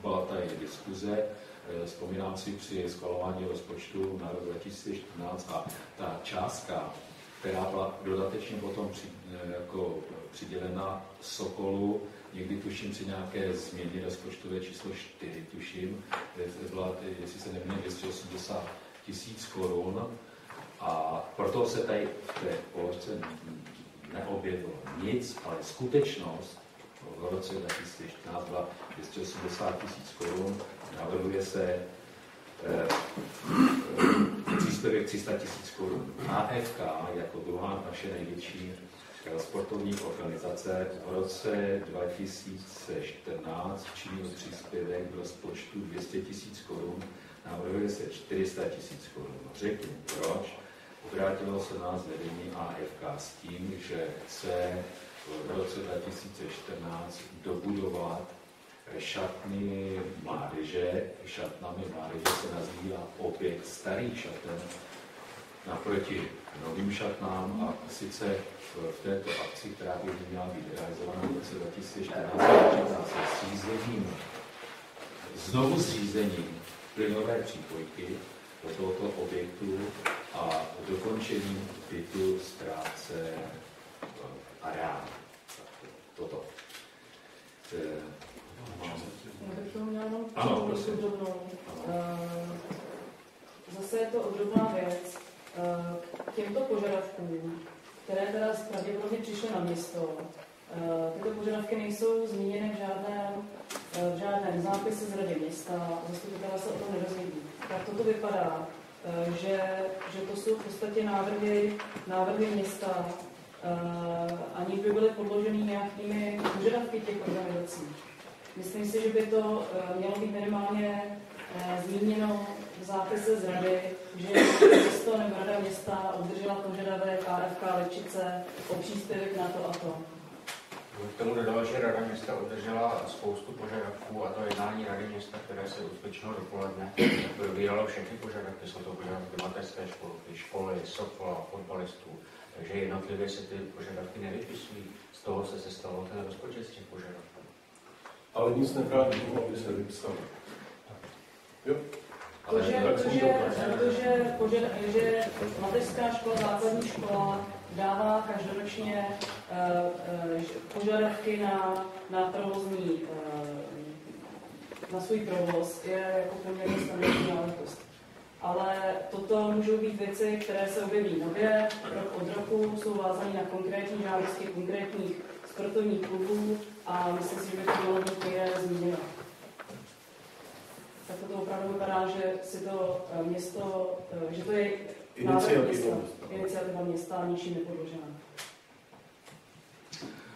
byla tady diskuze, eh, vzpomínám si při schvalování rozpočtu na rok 2014 a ta částka, která byla dodatečně potom při, eh, jako přidělena Sokolu, někdy tuším při nějaké změně rozpočtové číslo 4, tuším, eh, byla, jestli se nevím, 280 tisíc korun, a proto se tady v té položce neobjevilo nic, ale skutečnost v roce 2014 byla 280 tisíc korun. Navrhuje se eh, eh, příspěvek 300 tisíc korun. AFK jako druhá naše největší sportovní organizace v roce 2014 činil příspěvek v rozpočtu 200 tisíc korun. Navrhuje se 400 tisíc korun. Řeknu proč. Obrátilo se nás vedení AFK s tím, že chce v roce 2014 dobudovat šatny mládeže. Šatnami mládeže se nazývá objekt starých šaten naproti novým šatnám a sice v, této akci, která by měla být realizována v roce 2014, počítá se zřízením, znovu zřízením plynové přípojky do tohoto objektu a dokončením bytu ztráce areál. Toto. Eh, Ano, prosím. Eh, Zase je to obdobná věc. Eh, K těmto požadavkům, které teda pravděpodobně přišly na město, eh, tyto požadavky nejsou zmíněny v žádném, eh, v žádném zápise z Rady města, zastupitelé se o tom nedozvědí. Tak toto vypadá, eh, že, že to jsou v podstatě návrhy, návrhy města, eh, aniž by byly podloženy nějakými požadavky těch organizací. Myslím si, že by to eh, mělo být minimálně eh, zmíněno v zápise z rady, že město nebo rada města obdržela požadavek AFK Lečice o příspěvek na to a to. K tomu dodal, že Rada města obdržela spoustu požadavků a to jednání Rady města, které se uskutečnilo dopoledne, probíralo všechny požadavky, jsou to požadavky mateřské školky, školy, sokola, fotbalistů, takže jednotlivě se ty požadavky nevypisují. Z toho se sestalo ten rozpočet z těch požadavků. ale nic nebrání tomu, aby se vypsal. Jo? To, že, tak to, že, to to, že, že mateřská škola, základní škola dává každoročně eh, eh, požadavky na, na provozní, eh, na svůj provoz, je jako poměrně standardní záležitost. Ale toto můžou být věci, které se objeví nově, rok od roku, jsou vázané na konkrétní žádosti konkrétních sportovních klubů a myslím si, že to mělo být někde zmíněno. Tak to opravdu vypadá, že si to město, že to je Iniciativa města, iniciativa ničím nepodložená.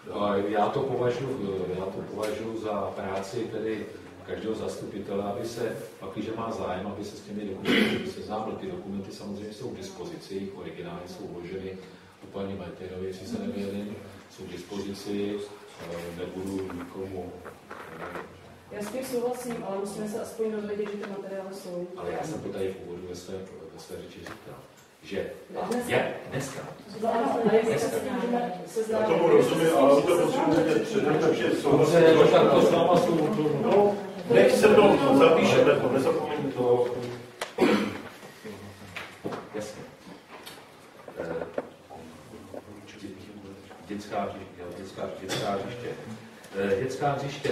No, já to považuji, já to považuji za práci tedy každého zastupitele, aby se, pak, když má zájem, aby se s těmi dokumenty seznámil. Ty dokumenty samozřejmě jsou k dispozici, jejich originály jsou uloženy u paní Majterovi, jestli se nemýlím, jsou k dispozici, eh, nebudu nikomu já s tím souhlasím, ale musíme se aspoň dozvědět, že ty materiály jsou. Ale já jsem to tady v úvodu ve své, ve své řeči říkal, že dneska. je dneska. Já tomu rozumím, ale to musím vědět předem, takže souhlasím. Dobře, no tak to s náma jsou. No, nech se to zapíšeme, to nezapomeňte to. Jasně. Eh, dětská, dětská, dětská hřiště. Eh, dětská hřiště.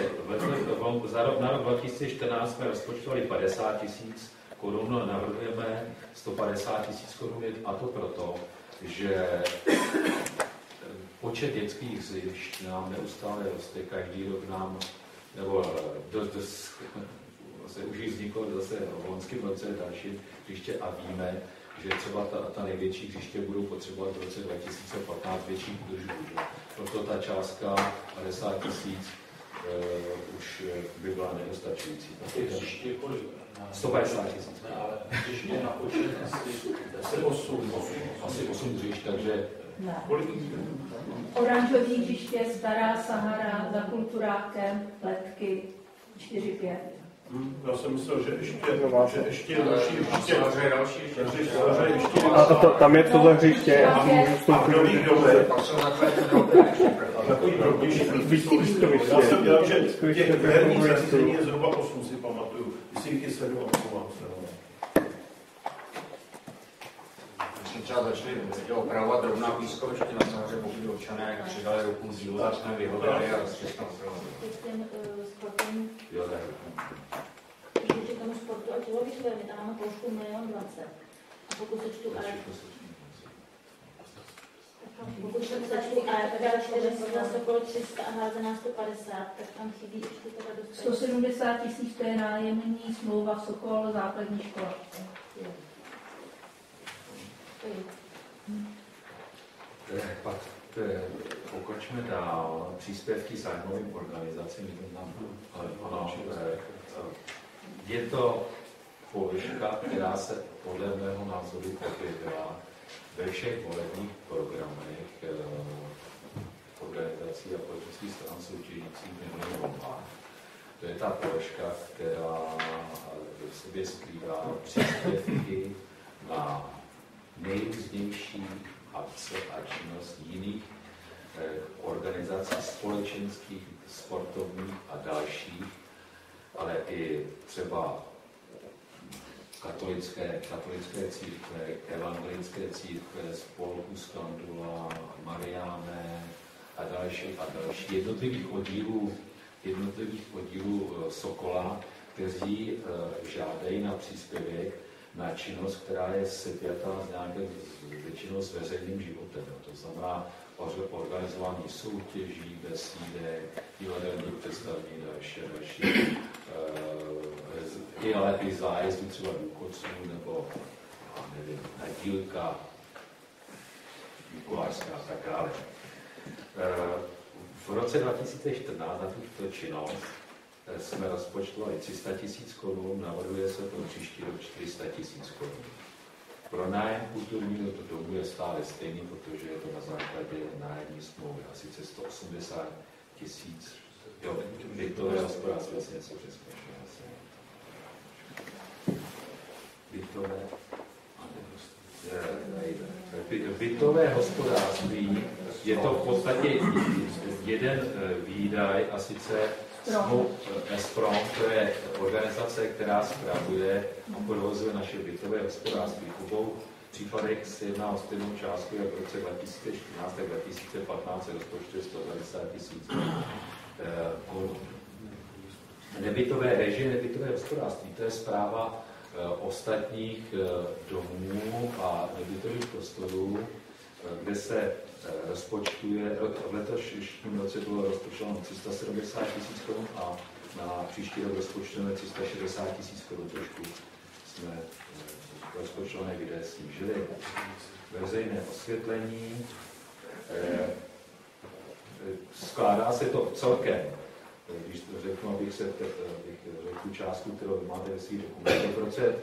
Za rok, na rok 2014 jsme rozpočtovali 50 tisíc korun, navrhujeme 150 tisíc korun a to proto, že eh, počet dětských hřišť nám neustále roste, každý rok nám, nebo dost, dost se už vzniklo zase v loňském roce další hřiště a víme, že třeba ta, ta největší hřiště budou potřebovat v roce 2015 větší údržbu. Proto ta částka 50 tisíc uh, už by byla nedostačující. Hřiště kolik? 150 tisíc. Ale hřiště na počet asi, asi 8, 8. Asi 8 hřišť, takže Ne. Kolik? Oranžový hřiště, Stará Sahara, za kulturákem, letky, 4-5. Hm, já jsem myslel, že ještě, že ještě další, ještě, Samozřejmě další, ještě ještě, samozřejmě ještě, A, a to, tam je to za hřiště a a v nových a takový drobnější. Já jsem dělal, že těch herních zařízení je zhruba 8, si pamatuju. Jestli jich je 7, omlouvám se. no. jsme třeba začali opravovat rovná pískoviště na Sahaře, pokud občané přidali ruku z dílu, začneme vyhodili a rozčistnou K těm eh, sportovním, jo, tak. že k tomu sportu a tělovýchově, my tam máme položku milion 20. A pokud se čtu, ale pokud začtu, ale teda 400 okolo 300 a házená 150, tak tam chybí ještě teda dost. 170 tisíc to je nájemní smlouva Sokol, základní škola. Eh, Pak eh, pokročme dál. Příspěvky zájmovým organizacím. to tam, ale je to položka, která se podle mého názoru objevila ve všech volebních programech eh, organizací a politických stran soutěžících minulých volbách. To je ta položka, která v sobě skrývá příspěvky na nejrůznější akce a činnost jiných eh, organizací společenských, sportovních a dalších, ale i třeba katolické, katolické církve, evangelické církve, spolku Skandula, Mariáne a další a další jednotlivých oddílů, jednotlivých oddílů eh, Sokola, kteří eh, žádají na příspěvek na činnost, která je sepjatá s nějakým většinou s veřejným životem. Jo. To znamená or- organizování soutěží, besídek, divadelní představení, další, další, e, i ale i zájezdy třeba důchodců nebo nevím, na dílka, Mikulášská a tak dále. E, v roce 2014 na tuto činnost eh, jsme rozpočtovali 300 tisíc korun, navrhuje se to příští rok 400 tisíc korun. Pro nájem kulturního domu je stále stejný, protože je to na základě nájemní smlouvy, a sice 180 tisíc. Jo, bytové hospodářství asi něco přeskočilo. asi. Bytové, bytové hospodářství je to v podstatě jeden eh, výdaj a sice smou- eh, ESPROM, to je organizace, která spravuje a provozuje naše bytové hospodářství. V obou případech se jedná o stejnou částku, jak v roce 2014 tak 2015 se rozpočtuje 150 tisíc eh, korun. Nebytové režie, nebytové hospodářství, to je zpráva ostatních eh, domů a nebytových prostorů, eh, kde se eh, rozpočtuje, v letošním roce bylo rozpočtováno 370 tisíc korun a na příští rok rozpočtujeme 360 tisíc korun, trošku jsme eh, rozpočtované kde snížili. Veřejné osvětlení, eh, skládá se to celkem, když to řeknu, abych, se, abych řekl tu částku, kterou máte ve svých dokumentech, v roce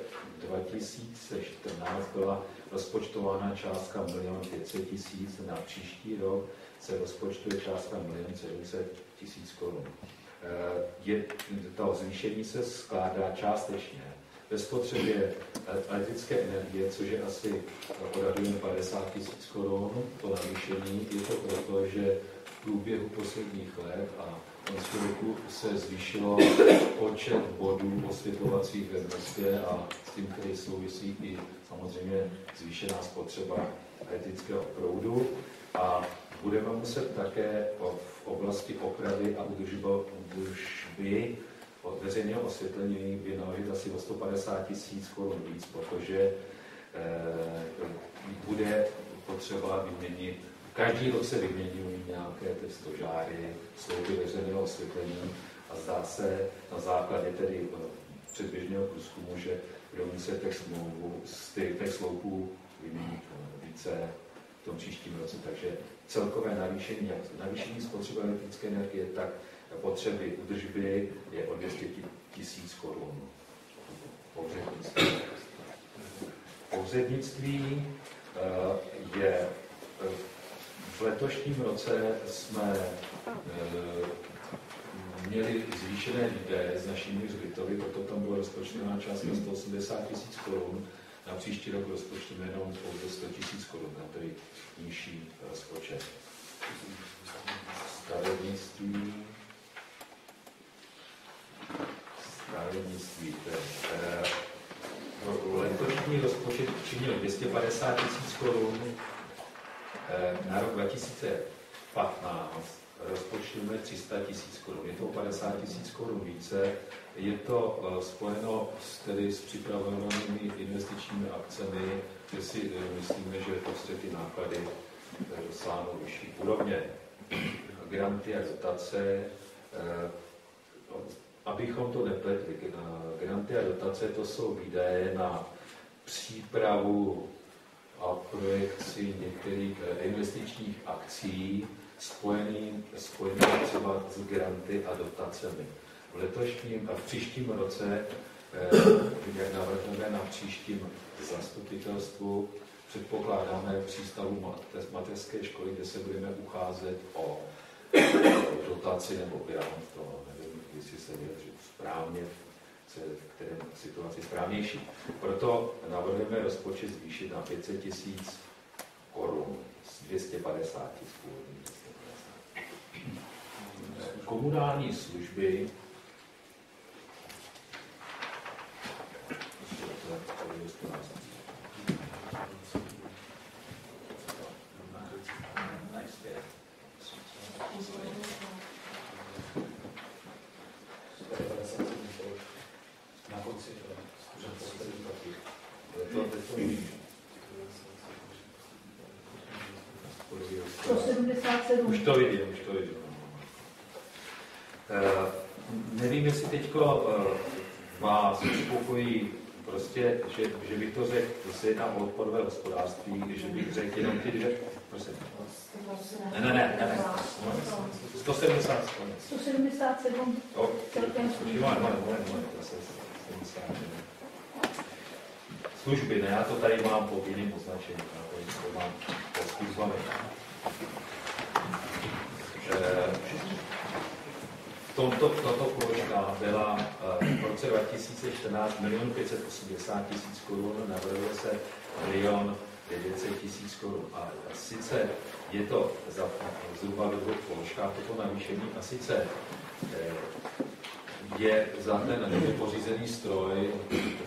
2014 byla rozpočtována částka 1 500 tisíc, na příští rok se rozpočtuje částka 1 700 tisíc korun. Je, to zvýšení se skládá částečně ve spotřebě elektrické energie, což je asi odhadujeme 50 tisíc korun, to navýšení, je to proto, že v průběhu posledních let a roku se zvýšilo počet bodů osvětlovacích ve městě a s tím, který souvisí i samozřejmě zvýšená spotřeba elektrického proudu. A budeme muset také v oblasti opravy a údržby veřejného osvětlení vynaložit asi o 150 tisíc korun víc, protože eh, bude potřeba vyměnit, každý rok se vyměňují nějaké ty stožáry, sloupy veřejného osvětlení a zdá se na základě tedy eh, předběžného průzkumu, že budou muset těch, smlouvu, z těch, těch sloupů vyměnit eh, více v tom příštím roce. Takže celkové navýšení, jak navýšení spotřeby elektrické energie, tak potřeby udržby je o 200 tisíc korun. Pohřebnictví eh, je v letošním roce jsme eh, měli zvýšené výdaje s našimi hřbitovy, proto tam bylo rozpočtovaná částka 180 tisíc korun. Na příští rok rozpočtujeme jenom pouze 100 tisíc korun, na tedy nižší rozpočet. Stavebnictví stavebnictví. Eh, letošní rozpočet činil 250 tisíc korun. Eh, na rok 2015 rozpočtujeme 300 tisíc korun. Je to 50 tisíc korun více. Je to eh, spojeno s, tedy s připravovanými investičními akcemi, kde si myslíme, že prostě ty náklady dosáhnou vyšší úrovně. Granty a dotace abychom to nepletli, granty a dotace to jsou výdaje na přípravu a projekci některých eh, investičních akcí spojený, spojený třeba s granty a dotacemi. V letošním a v příštím roce, eh, jak navrhneme na příštím zastupitelstvu, předpokládáme přístavu mateřské školy, kde se budeme ucházet o dotaci nebo grant, to jestli se vyjadřit správně, v kterém situaci správnější. Proto navrhujeme rozpočet zvýšit na 500 tisíc korun z 250 tisíc Komunální služby Už to vidím, už to vidím. Uh, nevím, jestli teď uh, vás uspokojí prostě, že, že bych to řekl, to se jedná o odpadové hospodářství, že bych řekl jenom ty dvě, prosím. Ne, ne, ne, ne, ne. 170. 177 celkem služby. ne, já to tady mám pod jiným označením, to mám pod službami. V tomto, tato položka byla v roce 2014 milion 580 tisíc korun, navrhuje se milion 900 tisíc korun. A sice je to za, zhruba dvou položkách toto navýšení a sice je za ten nově pořízený stroj,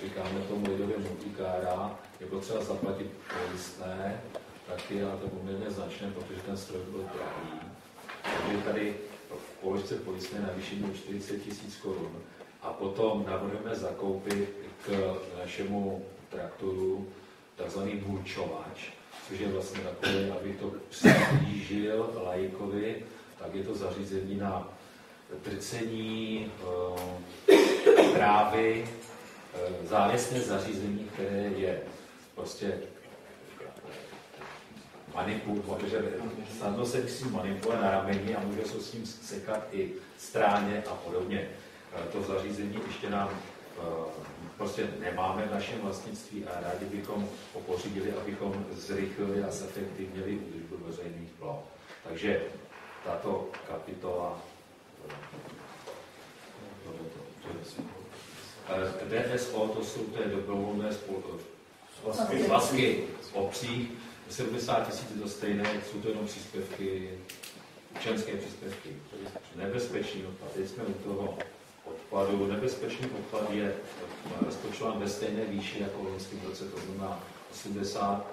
říkáme tomu lidově multikára, je potřeba zaplatit pojistné, taky je to poměrně značné, protože ten stroj byl drahý. Takže tady v položce pojistné navýšení o 40 tisíc korun. A potom navrhujeme zakoupit k našemu traktoru takzvaný mulčovač, což je vlastně takové, aby to přiblížil lajkovi, tak je to zařízení na drcení e, trávy, e, závěsné zařízení, které je prostě manipulovat, že snadno se myslím manipuluje na rameni a může se s ním sekat i stráně a podobně. Eh, to zařízení ještě nám eh, prostě nemáme v našem vlastnictví a rádi bychom ho pořídili, abychom zrychlili a zefektivnili údržbu veřejných ploch. Takže tato kapitola DSO, to jsou to dobrovolné svazky, svazky obcí, 70 tisíc do stejné, jsou to jenom příspěvky, občanské příspěvky. Nebezpečný odpad. Teď jsme u toho odpadu. Nebezpečný odpad je rozpočtován ve stejné výši jako v loňském roce, to znamená 80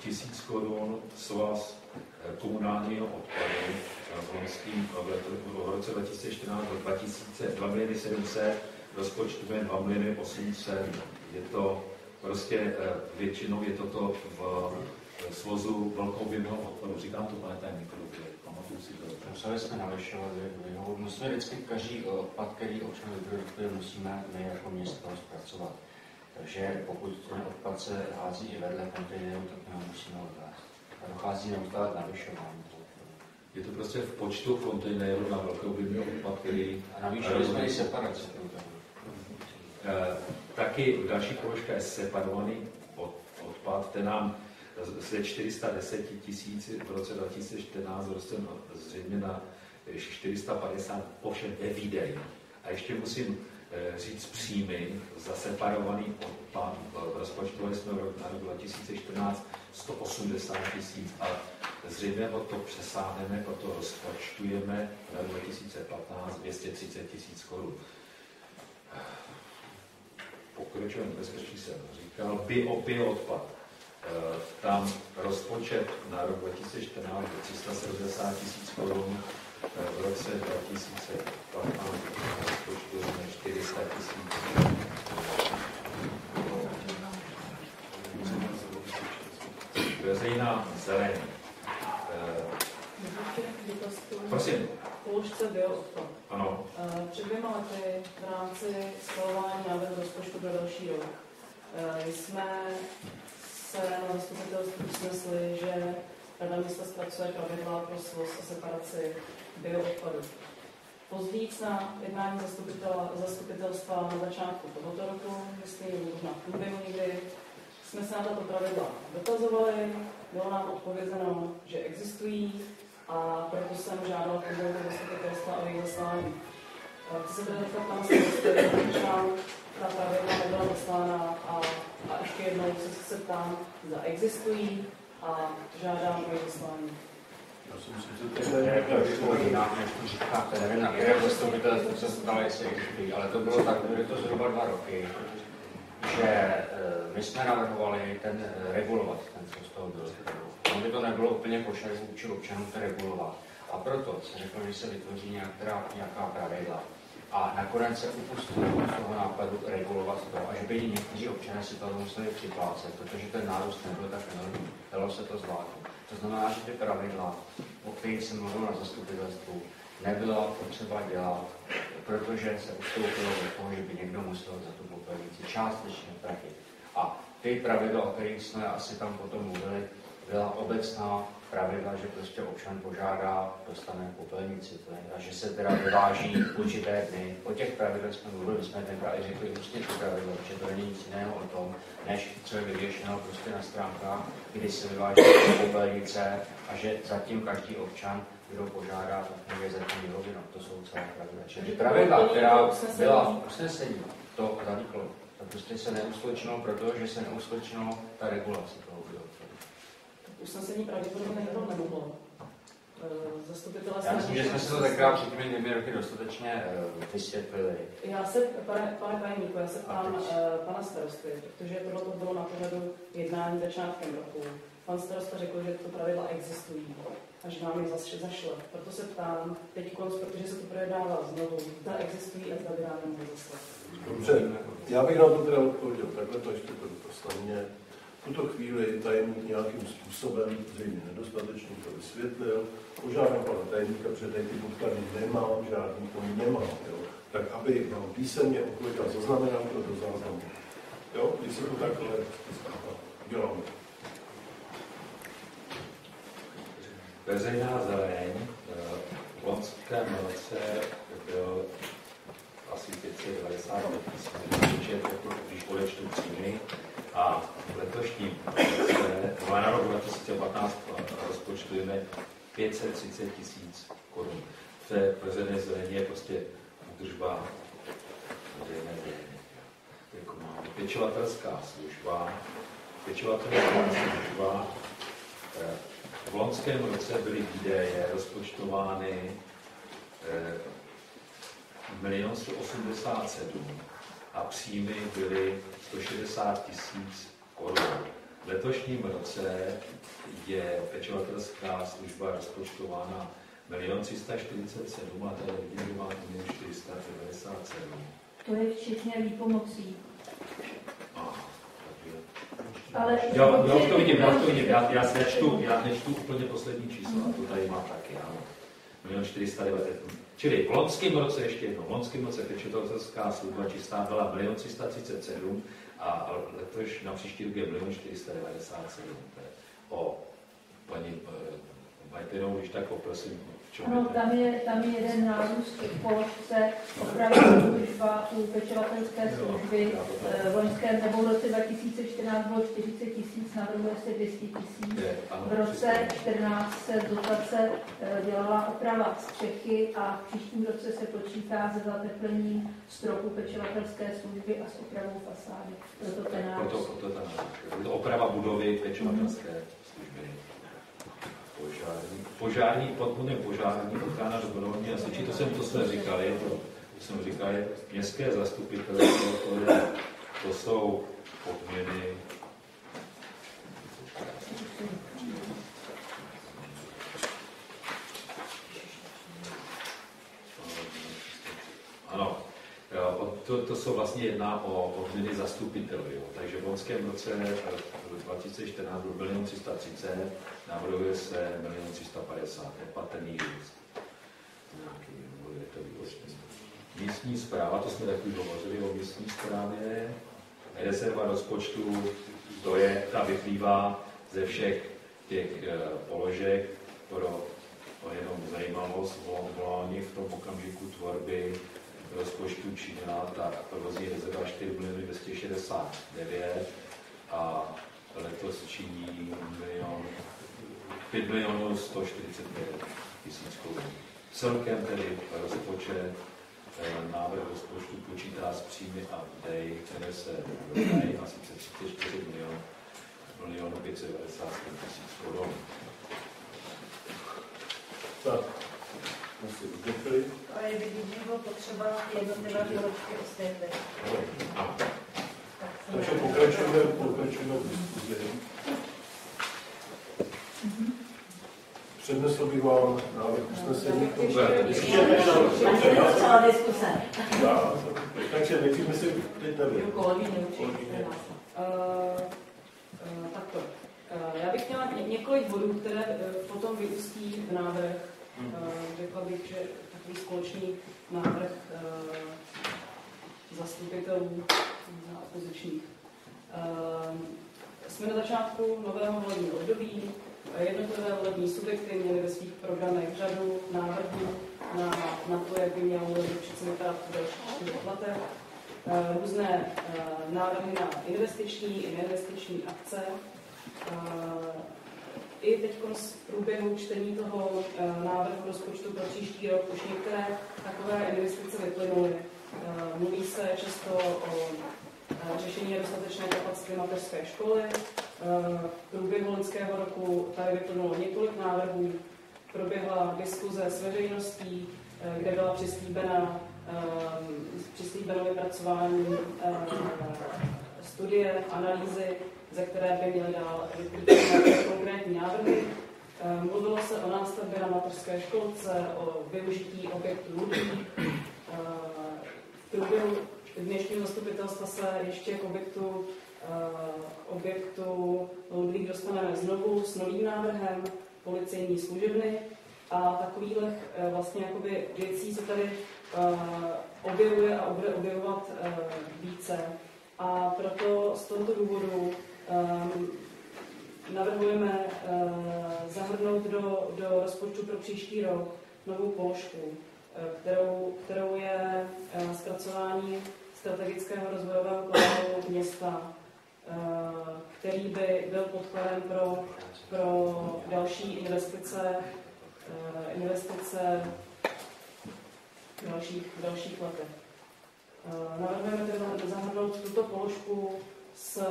tisíc korun svaz eh, komunálního odpadu v loňském v roce 2014 do 2000, 2 miliony 700, rozpočtové 2 miliony 800. Je to prostě eh, většinou je toto v svozu velkou objemného odpadu. Říkám to, pane tajemníku, pamatuju si to. Museli jsme navyšovat výhovu. Musíme vždycky každý odpad, který občan vyprodukuje, musíme my jako město zpracovat. Takže pokud ten odpad se hází i vedle kontejneru, tak my ho musíme odvést. A dochází neustále k navyšování. Je to prostě v počtu kontejnerů na velké objemný odpad, který... A navýšili jsme i separaci. Eh, taky další položka je separovaný odpad, ten nám ze 410 tisíc v roce 2014 roste zřejmě na 450, ovšem ve výdej. A ještě musím eh, říct příjmy za separovaný odpad. Rozpočtovali jsme v roku 2014 180 tisíc a zřejmě o to přesáhneme, proto rozpočtujeme na 2015 230 tisíc korun. Pokračujeme bezpečí jsem říkal, bio, bio odpad Eh, tam rozpočet na rok 2014 je 370 tisíc korun, eh, v roce 2015 rozpočtujeme 400 tisíc. Veřejná zeleň. Eh, prosím. Položce bioodpad. Ano. Před dvěma lety v rámci schvalování návrhu rozpočtu pro další rok jsme se na zastupitelstvu usnesli, že Rada města zpracuje pravidla pro svoz a separaci bioodpadu. Později na jednání zastupitelstva na začátku tohoto roku, myslím, možná v průběhu někdy, jsme se na tato pravidla dotazovali, bylo nám odpovězeno, že existují a proto jsem žádal průběhu zastupitelstva o jejich zaslání. Chci se tedy zeptat starosty, ta pravidla nebyla zaslána a, a ještě jednou se, se ptám, zda existují a žádám o zaslání. Že ale to bylo tak, byly to zhruba dva roky, že e, my jsme navrhovali ten e, regulovat, ten, co z toho byl. Ono by to nebylo úplně košer vůči občanům to regulovat. A proto se řeklo, že se vytvoří nějaká, nějaká pravidla a nakonec se upustili z toho nápadu regulovat to a že by někteří občané si to museli připlácet, protože ten nárůst nebyl tak enormní. Dalo se to zvládnout. To znamená, že ty pravidla, o kterých jsem mluvil na zastupitelstvu, nebyla potřeba dělat, protože se ustoupilo do toho, že by někdo musel za tu popelnici částečně platit. A ty pravidla, o kterých jsme asi tam potom mluvili, byla obecná pravidla, že prostě občan požádá, dostane popelnici a že se teda vyváží určité dny. O těch pravidlech jsme mluvili, jsme tenkrát i řekli prostě ty pravidla, že to není nic jiného o tom, než co je vyvěšeno prostě na stránkách, kdy se vyváží popelnice a že zatím každý občan, kdo požádá, tak může zatím vyhověno. To jsou celé pravidla. Čili pravidla, která byla v usnesení, to zaniklo. To prostě se neusločilo, protože se neusločilo ta regulace usnesení pravděpodobně nebylo nemohlo. Eh, zastupitelé Já myslím, že jsme se to tenkrát před těmi dvěmi roky dostatečně uh, vysvětlili. Já se, pane, pane tajemníku, já se ptám uh, pana starosty, protože tohle to bylo na pořadu jednání začátkem roku. Pan starosta řekl, že to pravidla existují a že nám je zase zašle. Proto se ptám teď, protože se to projednává znovu, zda existují a zda by nám. Dobře, já bych na to teda odpověděl takhle, to ještě to tuto chvíli tajemník nějakým způsobem, zřejmě nedostatečně to vysvětlil, požádám pana tajemníka, protože tady ty podklady nemám, žádný to nemám, jo? tak aby vám písemně odpověděl, zaznamenám to do záznamu. Jo, když se to takhle děláme. veřejná zeleň eh, v loňském roce byl asi 595 tisíc rozpočet, jako když odečtu příjmy, a v letošním roce, na rok 2015 rozpočtujeme 530 tisíc korun. V té veřejné zeleně je prostě údržba veřejné zeleně. Jako máme pečovatelská služba, pečovatelská služba, eh, v loňském roce byly výdaje rozpočtovány 1 187 a příjmy byly 160 tisíc korun. V letošním roce je pečovatelská služba rozpočtována 1 347 a tady vidím, že má 497. To je včetně výpomocí. Ale jo, já už to vidím, já to vidím. Já, já si nečtu, já nečtu úplně poslední číslo, a to tady má taky, ano. Milion 490. Čili v loňském roce, ještě jednou, v loňském roce pečovatelská služba čistá byla 1 337 a letoš na příští rok je 1 497. O paní Majtenou, když tak poprosím, ano, tam je, tam je jeden nárůst v položce opravdu služba u pečovatelské služby. Eh, v loňském nebo v roce 2014 bylo 40 tisíc, navrhuje se 200 tisíc. V roce 14 se dotace eh, dělala oprava střechy a v příštím roce se počítá se zateplením stropu pečovatelské služby a s opravou fasády. Proto ten nárůst. Proto, proto ten nárůst. Oprava budovy pečovatelské služby požární, požární, podpůrné požární, ochrana dobrovolní hasiči, to jsem, to jsme říkali, to, to jsem říkali, městské zastupitelstvo, to, je, to jsou odměny Ano, to, to jsou vlastně jedná o odměny zastupitelů. Takže v loňském roce 2014 byl 1 330, navrhuje se 1 350, nepatrný růst. Místní zpráva, to jsme taky hovořili o místní zprávě. Rezerva rozpočtu, to je, ta vyplývá ze všech těch eh, položek pro jenom zajímavost volání v tom okamžiku tvorby rozpočtu činila ta provozní rezerva 4 miliony 269 a letos činí milion, 5 milionů 145 tisíc korun. Celkem tedy rozpočet, eh, návrh rozpočtu počítá s příjmy a výdaji, které se dodají asi přes 34 milionů milionů 597 tisíc korun. Tak, musím udělit. A je vidět, že bylo potřeba jednotlivé položky osvětlit. Takže pokračujeme, pokračujeme v diskuzi. Přednesl bych vám návrh usnesení. Celá diskuse. Takže nejdřív si teď nevím. Takto. Já bych měla několik bodů, které potom vyústí v návrh. Řekla bych, že takový společný návrh zastupitelů na opozičních. Jsme na začátku nového volebního období. Jednotlivé volební subjekty měly ve svých programech řadu návrhů na, na to, jak by mělo volební přece vypadat v dalších. Různé návrhy na investiční i neinvestiční akce. I teď z průběhu čtení toho návrhu rozpočtu pro příští rok už některé takové investice vyplynuly. Mluví se často o řešení nedostatečné kapacity mateřské školy. V průběhu loňského roku tady vyplnulo několik návrhů, proběhla diskuze s veřejností, kde byla přislíbena, přislíbeno vypracování studie, analýzy, ze které by měly dál vyplývat konkrétní návrhy. Mluvilo se o nástavbě na mateřské školce, o využití objektů Ludvík. V průběhu dnešního zastupitelstva se ještě k objektu, uh, objektu Ludvík dostaneme znovu s novým návrhem policejní služebny a takových vlastně jakoby věcí se tady objevuje a bude objevovat více. A proto z tohoto důvodu navrhujeme eh, zahrnout do, do rozpočtu pro příští rok novou položku, eh, kterou, kterou je eh, zpracování strategického rozvojového plánu města, který by byl podkladem pro, pro další investice, investice v dalších, v dalších letech. Navrhujeme tedy zahrnout tuto položku s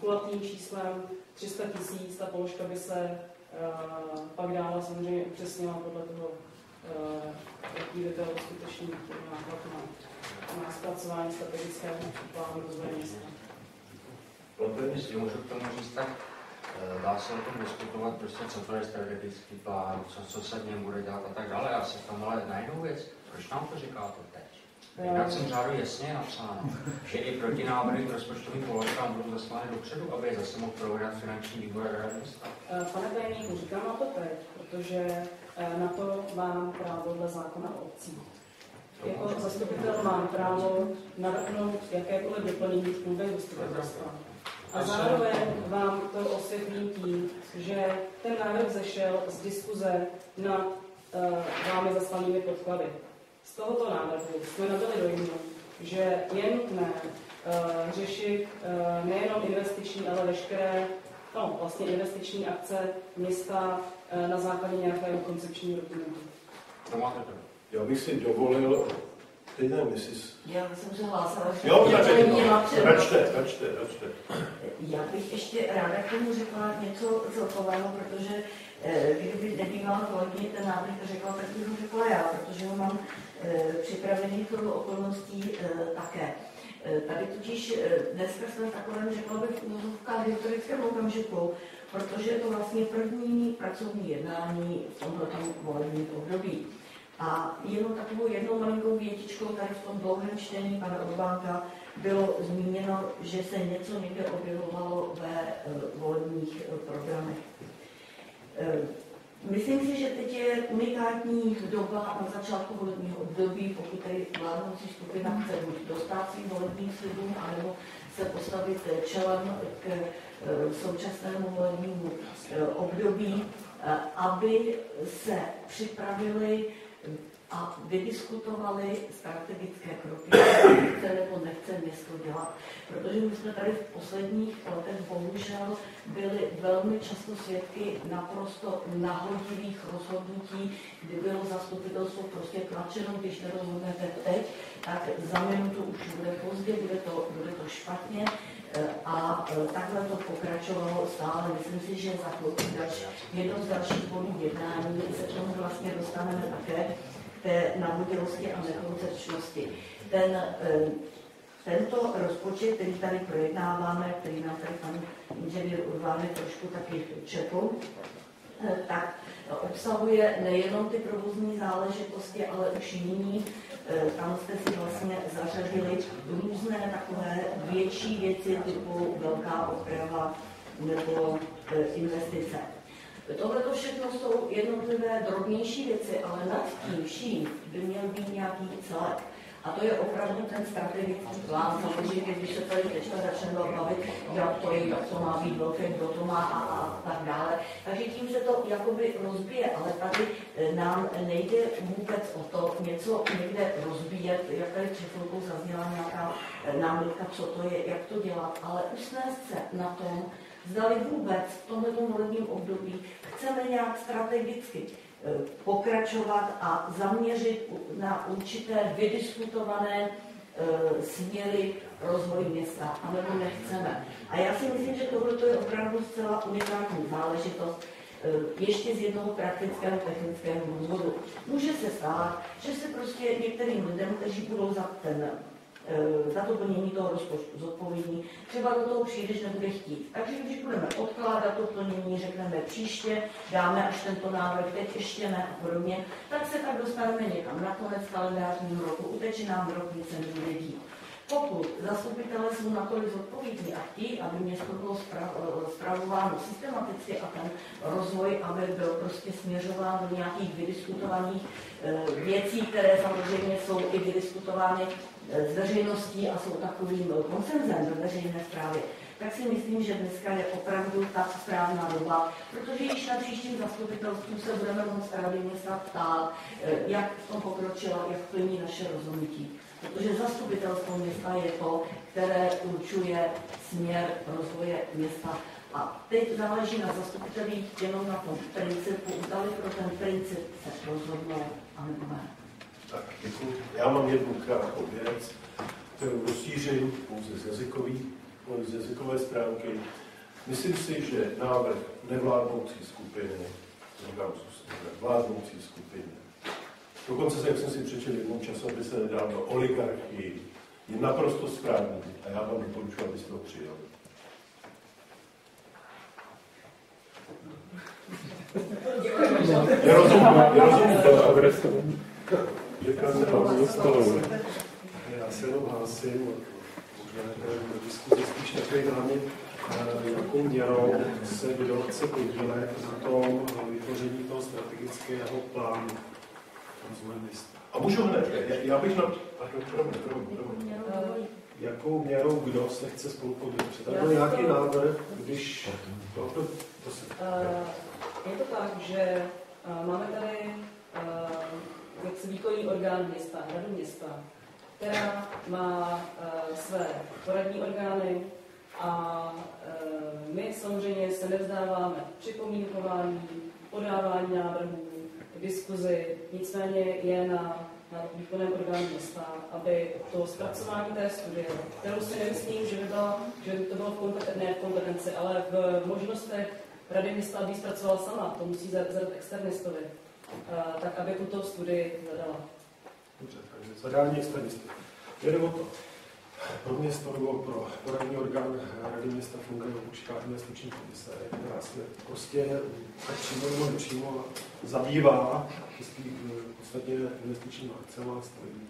kulatým číslem 300 tisíc, ta položka by se uh, pak dále samozřejmě upřesnila podle toho, uh, jaký by byl skutečný náklad na, na zpracování strategického plánu rozvoje města. Jestli můžu k tomu říct, tak eh, dá se o tom diskutovat, prostě, co to je strategický plán, co, co se v něm bude dělat a tak dále. Já se tam ale na věc, proč nám to říkáte? V jednacím řádu jasně napsáno, že i proti návrhy k rozpočtovým položkám budou zaslány dopředu, aby je zase mohl provědat finanční výbor Rady města. Eh, pane tajemníku, říkám na to teď, protože eh, na to mám právo dle zákona o obcích. Jako zastupitel mám právo navrhnout jakékoliv doplnění v průběhu zastupitelstva. A zároveň vám to osvětlím tím, že ten návrh zešel z diskuze nad uh, vámi zaslanými podklady. Z tohoto návrhu jsme nabili dojmu, že je nutné uh, řešit uh, nejenom investiční, ale veškeré no, vlastně investiční akce města uh, na základě nějakého koncepčního dokumentu. Já bych si dovolil, teď nevím, jestli... Já jsem se hlásila, že jo, račte, račte, račte, račte. Já bych ještě ráda k tomu řekla něco celkového, protože kdyby nebývala kolegyně ten návrh řekla, tak bych ho řekla já, protože ho mám Eh, připravených okolností eh, také. Eh, tady totiž dneska jsme v takovém, řekla bych, v historickém okamžiku, protože je to vlastně první pracovní jednání v tomto volebním období. A jenom takovou jednou malinkou větičkou tady v tom dlouhém čtení pana Urbánka bylo zmíněno, že se něco někde objevovalo ve volebních programech. Myslím si, že teď je unikátní doba na začátku volebního období, pokud tady vládnoucí skupina chce buď dostat svým volebním slibům, anebo se postavit čelem k eh, současnému volebnímu eh, období, eh, aby se připravili a vydiskutovali strategické kroky, chce nebo nechce město dělat. Protože my jsme tady v posledních letech bohužel byli velmi často svědky naprosto nahodilých rozhodnutí, kdy bylo zastupitelstvo prostě tlačeno, když nerozhodnete teď, tak za minutu už bude pozdě, bude to, bude to špatně. A takhle to pokračovalo stále. Myslím si, že za jedno z dalších bodů jednání se k tomu vlastně dostaneme také té navodilosti a nekoncepčnosti. Ten, eh, tento rozpočet, který tady projednáváme, který nám tady pan inženýr Urvány trošku taky četl, eh, tak obsahuje nejenom ty provozní záležitosti, ale už nyní eh, tam jste si vlastně zařadili různé takové větší věci typu velká oprava nebo investice. Tohle to všechno jsou jednotlivé drobnější věci, ale nad tím vším by měl být nějaký celek. A to je opravdu ten strategický plán. Samozřejmě, když se tady teďka začneme bavit, jak to je, jak to má být velké, kdo to má a, a tak dále. Takže tím se to jakoby rozbije, ale tady e, nám nejde vůbec o to něco někde rozbíjet, jak tady před chvilkou zazněla nějaká e, námitka, co to je, jak to dělat, ale usnést se na tom, zdali vůbec v tomto volebním období chceme nějak strategicky eh, pokračovat a zaměřit na určité vydiskutované eh, směry rozvoje města, anebo nechceme. A já si myslím, že tohle je opravdu zcela unikátní záležitost, eh, ještě z jednoho praktického technického důvodu. Může se stát, že se prostě některým lidem, kteří budou za ten za to plnění toho rozpočtu zodpovědní, třeba do toho příliš nebude chtít. Takže když budeme odkládat to plnění, řekneme příště, dáme až tento návrh, teď ještě ne a podobně, tak se tak dostaneme někam na konec kalendářního roku, uteče nám rok, nic se nebude dít. Pokud zastupitelé jsou natolik zodpovědní a chtějí, aby město bylo zpravováno systematicky a ten rozvoj, aby byl prostě směřován do nějakých vydiskutovaných eh, věcí, které samozřejmě jsou i vydiskutovány s veřejností a jsou takovým konsenzem ve veřejné správě, tak si myslím, že dneska je opravdu ta správná doba, protože již na příštím zastupitelstvu se budeme moct Rady města ptát, eh, jak v tom pokročila, jak plní naše rozhodnutí. Protože zastupitelstvo města je to, které určuje směr rozvoje města. A teď záleží na zastupitelích jenom na tom principu, zdali pro ten princip se rozhodnou a nebo ne. Tak, děkuji. Já mám jednu krátkou věc, kterou rozšířím pouze z, jazykový, z jazykové stránky. Myslím si, že návrh nevládnoucí skupiny, vládnoucí skupiny, dokonce, jak jsem si přečetl jednou časopise nedávno, oligarchii, je naprosto správný a já vám doporučuji, abyste ho přijali. Nerozumím, nerozumím. Já se jenom hlásím, možná do diskuze spíš takový námět, jakou měrou se kdo chce podílet na tom vytvoření toho strategického plánu rozvoje města. A můžu hned, já bych na... Pardon, promiň, promiň, promiň. Jakou měrou kdo se chce spolu podílet? Předávám nějaký návrh, když... To, to, to se... Je to tak, že máme tady jaksi výkonný orgán města, radu města, která má uh, své poradní orgány a uh, my samozřejmě se nevzdáváme připomínkování, podávání návrhů, diskuzi, nicméně je na, na výkonném orgánu města, aby to zpracování té studie, kterou si nemyslím, že by, byla, že by to bylo v kompetenci, ne v kompetenci, ale v možnostech Rady města, aby zpracoval sama, to musí zadat externistovi tak aby tuto studii zadala. Dobře, takže zadání externisty. Jde o to. Pro město nebo pro poradní orgán Rady města funguje určitá investiční komise, která se prostě tak přímo nebo nepřímo zabývá v podstatě investičními akcemi a stavební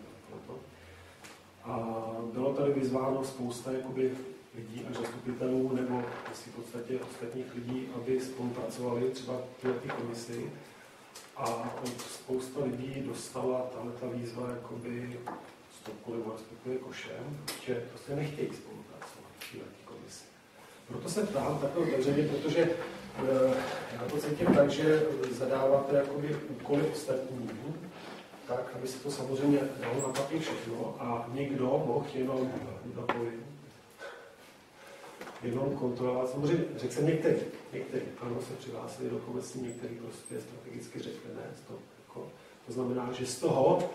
A bylo tady vyzváno spousta jakoby, lidí a zastupitelů nebo v podstatě ostatních lidí, aby spolupracovali třeba v té komisi a spousta lidí dostala tahle ta výzva jakoby stopku nebo respektive košem, že prostě nechtějí spolupracovat v této komisi. Proto se ptám takhle otevřeně, protože e, já to cítím tak, že zadáváte jakoby úkoly ostatním, tak, aby se to samozřejmě dalo na papír všechno a někdo mohl jenom napojit jenom kontrolovat. Samozřejmě řekl jsem některý, některý, ano, se přihlásili do komisí, některý prostě strategicky řekli ne. To, jako, to znamená, že z toho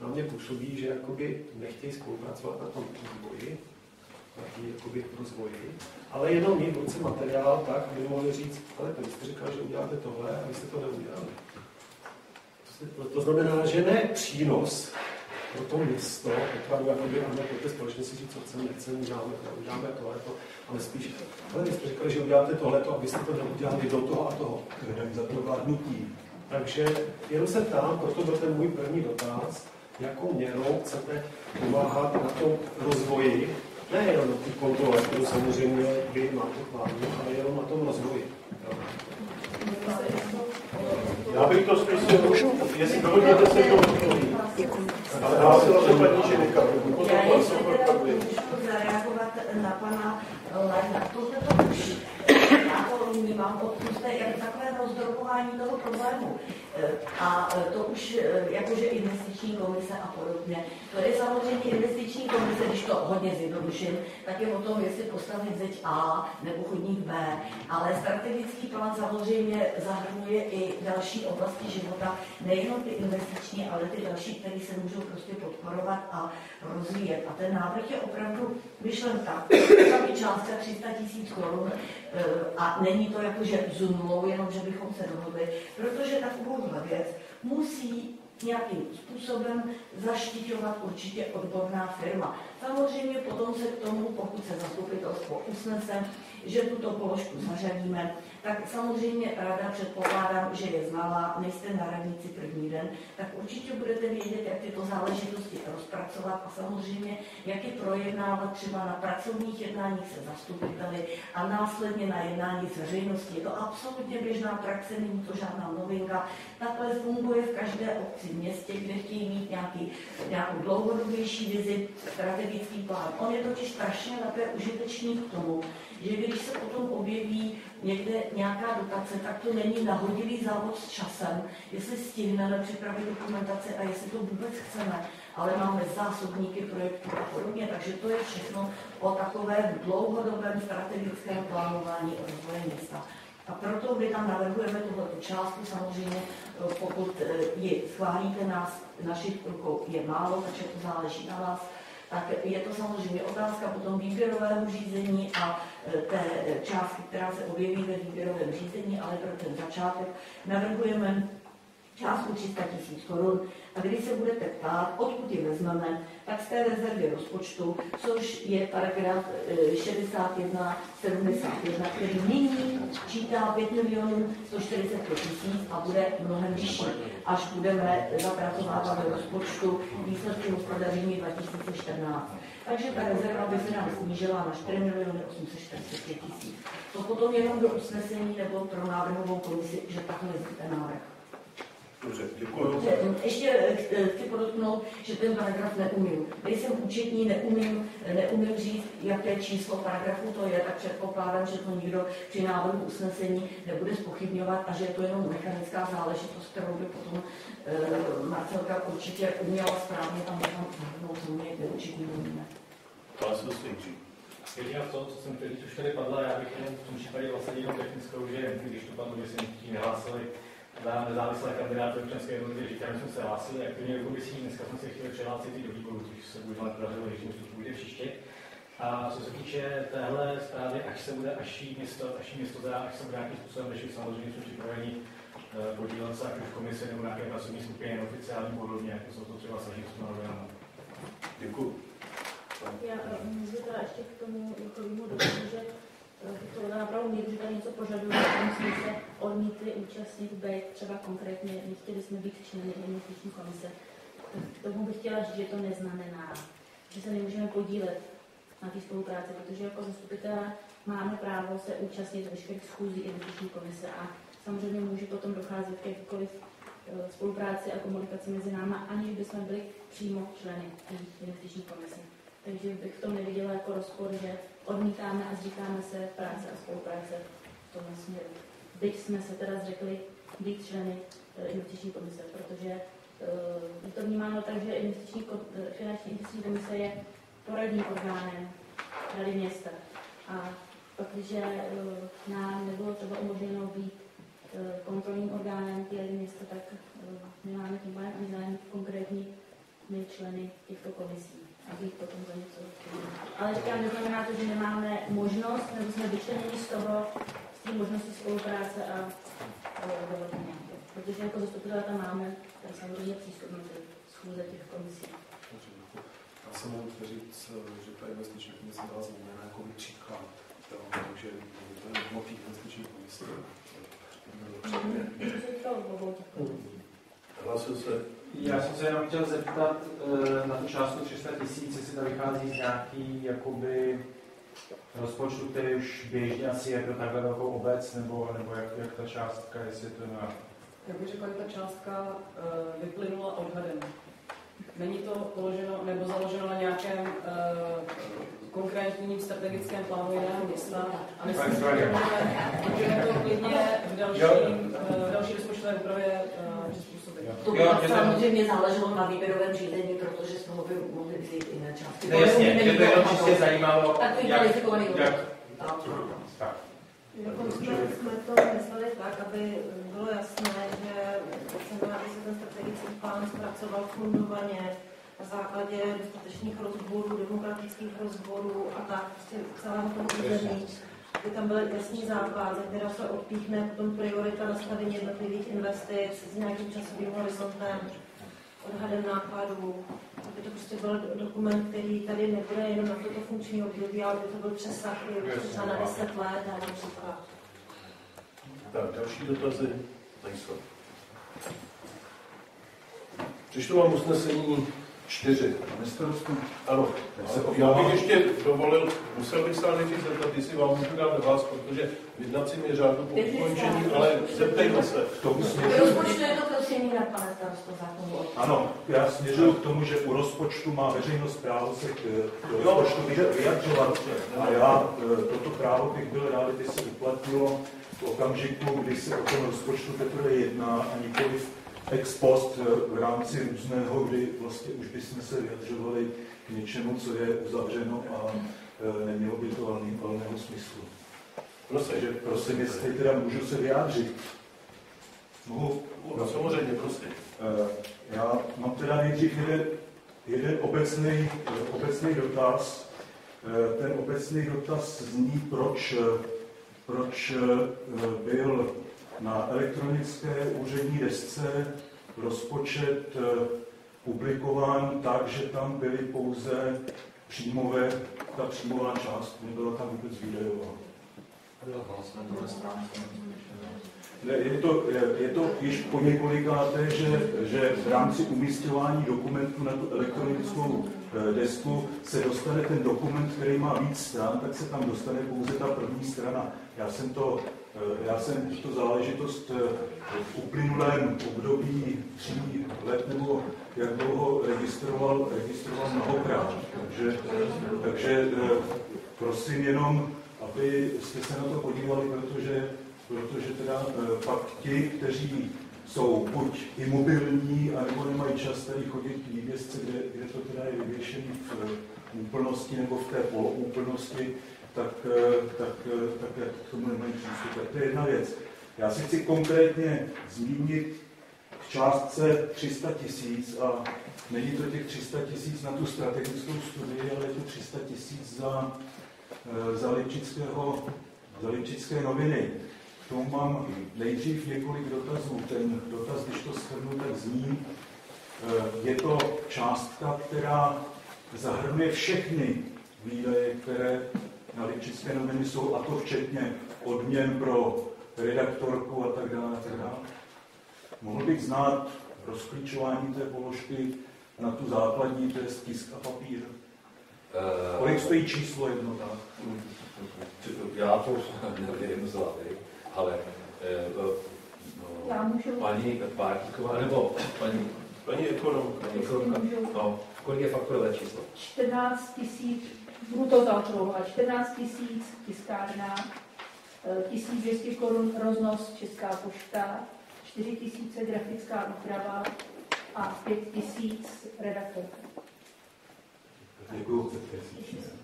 na mě působí, že jakoby nechtějí spolupracovat na tom vývoji, na tý, jakoby rozvoji, ale jenom mít v ruce materiál tak, aby mohli říct, ale vy jste říkal, že uděláte tohle a vy jste to neudělali. To, to znamená, že ne přínos pro to město, opravdu jakoby, ano, pro ty společnosti říct, co chceme, nechceme, uděláme to, uděláme tohleto, ale spíš, ale vy jste říkali, že uděláte tohleto, abyste to neudělali do toho a toho. za to vládnutí. Takže jenom se ptám, proto byl ten můj první dotaz, jakou měrou chcete pomáhat na tom rozvoji, ne jenom na té kontrole, kterou samozřejmě vy máte plánu, ale jenom na tom rozvoji. Já bych to zkusil, jestli dovolíte se to Děkuji. Hlásila se paní. Já ještě můžu zareagovat na pana Lajna. Tohle to už to vnímám odpusté jak takové rozdropování toho problému. A to už jakože investiční komise a podobně. To je samozřejmě investiční komise, když to hodně zjednoduším, tak je o tom, jestli postavit zeď A nebo chodník B. Ale strategický plán samozřejmě zahrnuje i další oblasti života, nejenom ty investiční, ale ty další, které se můžou prostě podporovat a rozvíjet. A ten návrh je opravdu myšlen tak, tam je částka 300 tisíc korun a není to jako, že z nulou, jenom že bychom se dohodli, protože takovouhle věc musí nějakým způsobem zaštiťovat určitě odborná firma. Samozřejmě potom se k tomu, pokud se zastupitelstvo usnesem, že tuto položku zařadíme, tak samozřejmě rada předpokládám, že je znala, nejste na radnici první den, tak určitě budete vědět, jak tyto záležitosti rozpracovat a samozřejmě, jak je projednávat třeba na pracovních jednáních se zastupiteli a následně na jednání s veřejností. Je to absolutně běžná praxe, není to žádná novinka. Takhle funguje v každé obci, městě, kde chtějí mít nějaký, nějakou dlouhodobější vizi, strategický plán. On je totiž strašně také užitečný k tomu, že když se potom objeví někde nějaká dotace, tak to není nahodilý závod s časem, jestli stihneme připravit dokumentaci a jestli to vůbec chceme, ale máme zásobníky projektů a podobně, takže to je všechno o takovém dlouhodobém strategickém plánování rozvoje města. A proto my tam navrhujeme tuhle částku, samozřejmě pokud eh, ji schválíte nás, našich rukou je málo, takže to záleží na vás, tak je to samozřejmě otázka potom výběrového řízení a e, té částky, která se objeví ve výběrovém řízení, ale pro ten začátek navrhujeme částku 300 tisíc korun. A když se budete ptát, odkud ji vezmeme, tak z té rezervy rozpočtu, což je paragraf 6171, eh, který nyní čítá 5 milionů 145 tisíc a bude mnohem vyšší, až budeme zapracovávat do rozpočtu výsledky hospodaření 2014. Takže ta rezerva by se nám snížila na 4 miliony 845 tisíc. To potom jenom do usnesení nebo pro návrhovou komisi, že takhle je návrh. Dobře, děkuji. Ještě eh, chci podotknout, že ten paragraf neumím. Nejsem účetní, neumím, neumím říct, jaké číslo paragrafu to je, tak předpokládám, že to nikdo při návrhu usnesení nebude spochybňovat a že je to jenom mechanická záležitost, kterou by potom e, Marcelka určitě uměla správně tam tam zahrnout, co mě určitě neumíme. Hlásil se Jediná to, co jsem teď už tady padla, já bych jenom v tom případě vlastně jenom technickou, že když to padlo, že se nehlásili, za nezávislé kandidáty občanské jednoty, říkám, že jsme se hlásili aktivně do komisí, dneska jsme se chtěli přihlásit i do výboru, což se bude podařilo, že to půjde příště. A co se týče téhle zprávy, až se bude, až jí město, až jí město zadá, až se bude nějakým způsobem řešit, samozřejmě jsme připraveni eh, podílet se, ať už v komisi nebo nějaké pracovní skupině, neoficiální podobně, jako jsou to třeba snažit s Děkuji. Já eh, můžu teda ještě k tomu jako doplnit, že to na pravou míru, že tady něco požaduje, musíme se odmítli účastnit být třeba konkrétně, nechtěli jsme být členy investiční komise. Tak tomu bych chtěla říct, že to neznamená, že se nemůžeme podílet na té spolupráci, protože jako zastupitelé máme právo se účastnit veškerých schůzí investiční komise a samozřejmě může potom docházet k jakékoliv eh, spolupráci a komunikaci mezi náma, aniž bychom byli přímo členy investiční komise. Takže bych v tom neviděla jako rozpor, že odmítáme a zříkáme se práce a spolupráce v tom směru. Byť jsme se teda zřekli být členy eh, investiční komise, protože uh, je to vnímáno tak, že investiční, eh, finanční investiční komise je poradním orgánem Rady města. A pak, když nám nebylo třeba umožněno být kontrolním orgánem té Rady města, tak uh, my máme tím pádem ani konkrétní členy těchto komisí a být potom za něco Ale říkám, neznamená to, že nemáme možnost, nebo jsme vyčleněni z toho, z té možnosti spolupráce a dovolení. Protože jako zastupitelé tam máme tak samozřejmě přístup na ty schůze těch komisí. Já jsem mohl říct, že ta investiční komise byla zvolena jako příklad, takže to je motiv investiční komise. Hlasil se já jsem se jenom chtěl zeptat eh, na tu částku 300 tisíc, jestli to vychází z nějaký jakoby rozpočtu, který už běžně asi je pro takhle velkou obec, nebo, nebo jak, jak ta částka, jestli to na... Já bych řekla, ta částka uh, vyplynula odhadem. Není to položeno nebo založeno na nějakém uh, konkrétním strategickém plánu jiného města. A myslím, že můžeme to klidně v další, uh, další rozpočtové úpravě uh, to by samozřejmě záleželo na výběrovém řízení, protože z toho by mohly vzít jiné částky. Ne, jasně, že to jenom čistě zajímalo, tak jak, jak, tak. Jako jsme, jsme to mysleli tak, aby bylo jasné, že chceme, aby se ten strategický plán zpracoval fundovaně na základě dostatečných rozborů, demokratických rozborů a tak, prostě celého toho území aby tam byl jasný základ, ze kterého se odpíchne potom priorita nastavení jednotlivých investic s nějakým časovým horizontem. odhadem nákladů, aby to prostě byl do- dokument, který tady nebude jenom na toto funkční období, ale aby to byl přesah třeba na 10 let a například. Tak, další dotazy nejsou. Přečtu vám usnesení čtyři. Ano, ale já bych ještě dovolil, musel bych se ale nejdřív zeptat, jestli vám můžu dát vás, protože v jednacím je řádu po ukončení, ale zeptejme se. K tomu Rozpočtu je to prosím na pane starosto zákonu. Ano, já směřuju k tomu, že u rozpočtu má veřejnost právo se k, k rozpočtu vyjadřovat. A já e, toto právo bych byl rád, kdyby se uplatnilo v okamžiku, kdy se o tom rozpočtu teprve jedná a nikoliv ex post e, v rámci různého, kdy vlastně už bychom se vyjadřovali k něčemu, co je uzavřeno a e, nemělo by to valný, valného smyslu. Prosím. Takže prosím, jestli teda můžu se vyjádřit. Mohu? No, samozřejmě, prosím. Eh, Já mám teda nejdřív jeden, jeden obecný, obecný dotaz. Eh, Ten obecný dotaz zní, proč, eh, proč eh, byl na elektronické úřední desce rozpočet eh, publikován tak, že tam byly pouze příjmové, ta příjmová část, nebyla tam vůbec výdajová. Ne, Je to, je to již po několikáté, že, že v rámci umístěvání dokumentů na tu elektronickou eh, desku se dostane ten dokument, který má víc stran, tak se tam dostane pouze ta první strana. Já jsem to, já jsem tuto záležitost eh, v uplynulém období tří let nebo jak dlouho registroval, registroval mnohokrát. Takže, takže eh, prosím jenom, abyste se na to podívali, protože protože teda eh, pak ti, kteří jsou buď imobilní, anebo nemají čas tady chodit k vývězce, kde, kde to teda je vyvěšený v eh, úplnosti nebo v té poloúplnosti, tak, eh, tak, eh, tak jak k tomu nemají přístup. To je jedna věc. Já si chci konkrétně zmínit k částce 300 tisíc a není to těch 300 tisíc na tu strategickou studii, ale je to 300 tisíc za, eh, za za Lipčické noviny. K tomu mám nejdřív několik dotazů. Ten dotaz, když to shrnu, tak zní, je to částka, která zahrnuje všechny výdaje, které na Lipčické noviny jsou, a to včetně odměn pro redaktorku a tak dále. A tak dále. Mohl bych znát rozklíčování té položky na tu základní, to je tisk a papír. Kolik stojí číslo jednota? Já to nevím zlatý, ale eh, Já no, paní Pártíková, nebo paní, paní ekonomka, paní ekonomka, no, kolik je faktorové číslo? 14 tisíc, budu to zaokrouhlovat, 14 tisíc tiskárna, eh, 1200 korun roznos Česká pošta, 4 tisíce grafická úprava a 5 tisíc redaktorka. Děkuji.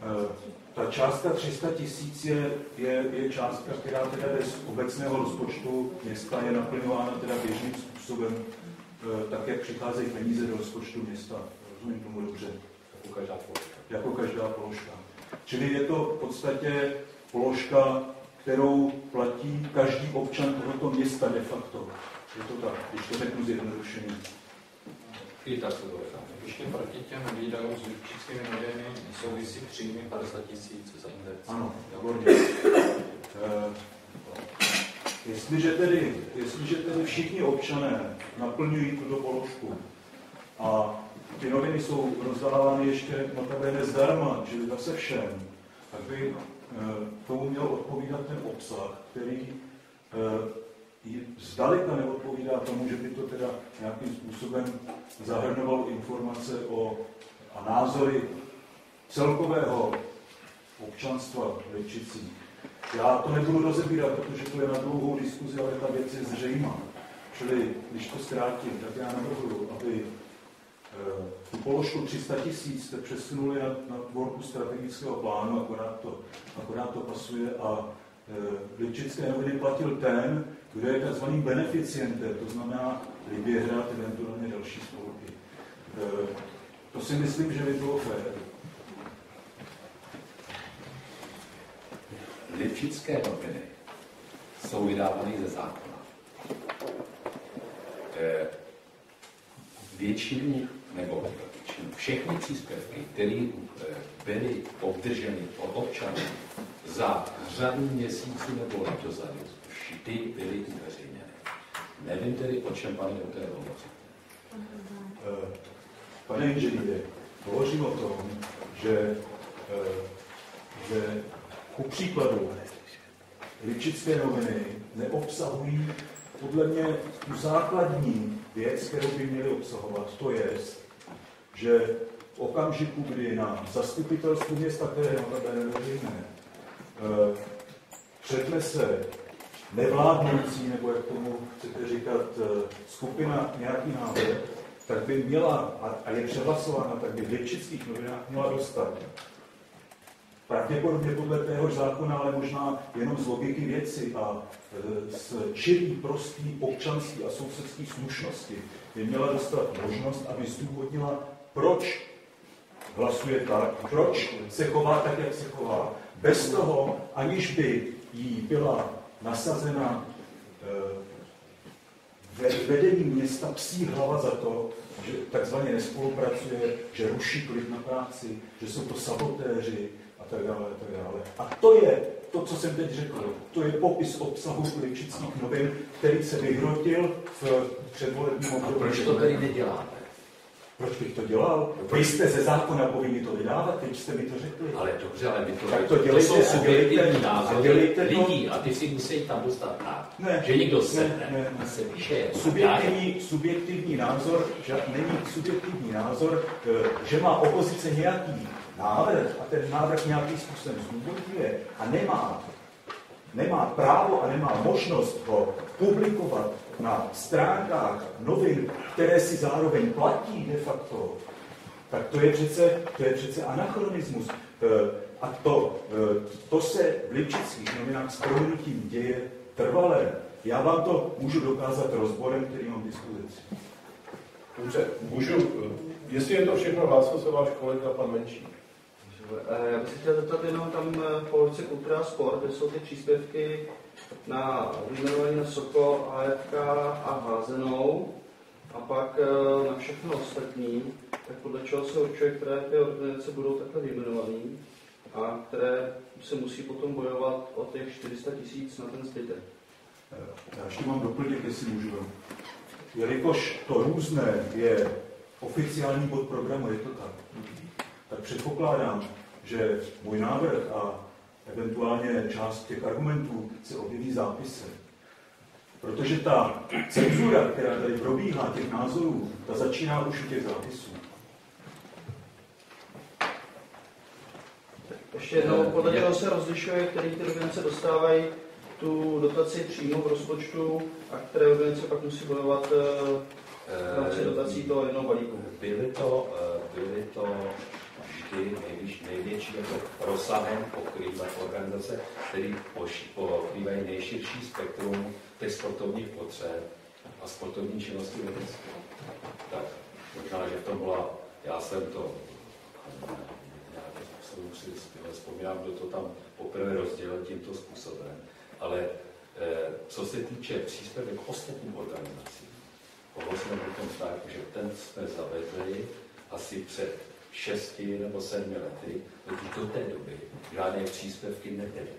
Eh, Ta částka 300 tisíc je, je, je částka, která teda jde z obecného rozpočtu města, je naplňována teda běžným způsobem, eh, tak jak přicházejí peníze do rozpočtu města. Rozumím tomu dobře. Jako každá položka. Jako každá položka. Čili je to v podstatě položka, kterou platí každý občan tohoto města de facto. Je to tak, když to řeknu zjednodušeně. I tak to bude. Ještě proti těm výdajům s Lipčickými noviny souvisí příjmy 50 tisíc za index. Ano, výborně. Eh, Jestliže tedy, jestliže tedy všichni občané naplňují tuto položku a ty noviny jsou rozdávány ještě notabene zdarma, čili zase všem, tak by eh, tomu měl odpovídat ten obsah, který eh, zdaleka neodpovídá tomu, že by to teda nějakým způsobem zahrnovalo informace o, a názory celkového občanstva v Lipčicích. Já to nebudu rozebírat, protože to je na dlouhou diskuzi, ale ta věc je zřejmá. Čili, když to zkrátím, tak já navrhuji, aby položku 300 tisíc jste přesunuli na, na tvorbu strategického plánu, akorát to, akorát to pasuje a e, Lipčické noviny platil ten, kdo je takzvaným beneficientem, to znamená Liběhrad, eventuálně další spolky. E, to si myslím, že by bylo fér. Lipčické noviny jsou vydávány ze zákona. Eh, většinu, nebo všechny příspěvky, které eh, byly obdrženy od občanů za řadu měsíců nebo let dozadu, vždy byly uveřejněny. Nevím tedy, o čem pane doktore hovoříte. Eh, Pane inženýre, hovořím o tom, že, eh, že ku příkladu Ličické noviny neobsahují podle mě tu základní věc, kterou by měly obsahovat, to je, že v okamžiku, kdy na zastupitelstvu města, které notabene veřejné, eh, přednese nevládnoucí, nebo jak tomu chcete říkat, eh, skupina nějaký návrh, tak by měla, a je přehlasována, tak by v Lipčických novinách měla dostat. Pravděpodobně podle téhož zákona, ale možná jenom z logiky věci a e, z čirý, prostý občanský a sousedský slušnosti by měla dostat možnost, aby zdůvodnila, proč hlasuje tak, proč se chová tak, jak se chová. Bez toho, aniž by jí byla nasazena e, vedení města psí hlava za to, že takzvaně nespolupracuje, že ruší klid na práci, že jsou to sabotéři, tak dále, a tak dále. A to je to, co jsem teď řekl. To je popis obsahu Lipčických novin, který se vyhrotil v předvolebním období. A proč to tedy neděláte? Proč bych to dělal? Vy jste ze zákona povinni to vydávat, teď jste mi to řekli. Ale dobře, ale vy to, tak to, dělejte, to jsou subjektivní názory lidí a ty si musí tam dostat tak, ne, že někdo sedne ne, ne, a se píše. Subjektivní, subjektivní názor, že není subjektivní názor, eh, že má opozice nějaký návrh a ten návrh nějakým způsobem zdůvodňuje a nemá, nemá právo a nemá možnost ho publikovat na stránkách novin, které si zároveň platí de facto, tak to je přece, to je přece anachronismus. E, a to, e, to se v Lipčických novinách s prominutím děje trvalé. Já vám to můžu dokázat rozborem, který mám k dispozici. Dobře, můžu, jestli je to všechno, hlásil se váš kolega pan Menší. Já bych se chtěl zeptat jenom tam v položce Kultura a sport, kde jsou ty příspěvky na vyjmenování na Soko, AFK a Házenou a pak eh, na všechno ostatní, tak podle čeho se určuje, které ty organizace budou takhle vyjmenované a které se musí potom bojovat o těch 400 tisíc na ten zbytek. Já ještě mám doplněk, jestli můžu. Jelikož to různé je oficiální bod programu, je to tak tak předpokládám, že můj návrh a eventuálně část těch argumentů se objeví zápise. Protože ta cenzura, která tady probíhá, těch názorů, ta začíná už u těch zápisů. Ještě jednou, podle čeho se rozlišuje, který ty organizace dostávají tu dotaci přímo v rozpočtu a které organizace pak musí bojovat eh, v rámci dotací toho jednoho balíku? Byly to, eh, byly to vždy nejvíc, největší jako rozsahem pokrývají organizace, které pokrývají nejširší spektrum těch sportovních potřeb a sportovní činnosti vědecké. Tak možná, že v tom byla, já jsem to nějakým způsobem si vzpomínám, kdo to tam poprvé rozdělil tímto způsobem, ale eh, co se týče příspěvek ostatním organizacím, hovoříme o tom tak, že ten jsme zavedli asi před šesti nebo sedmi lety, totiž do té doby žádné příspěvky nebyly.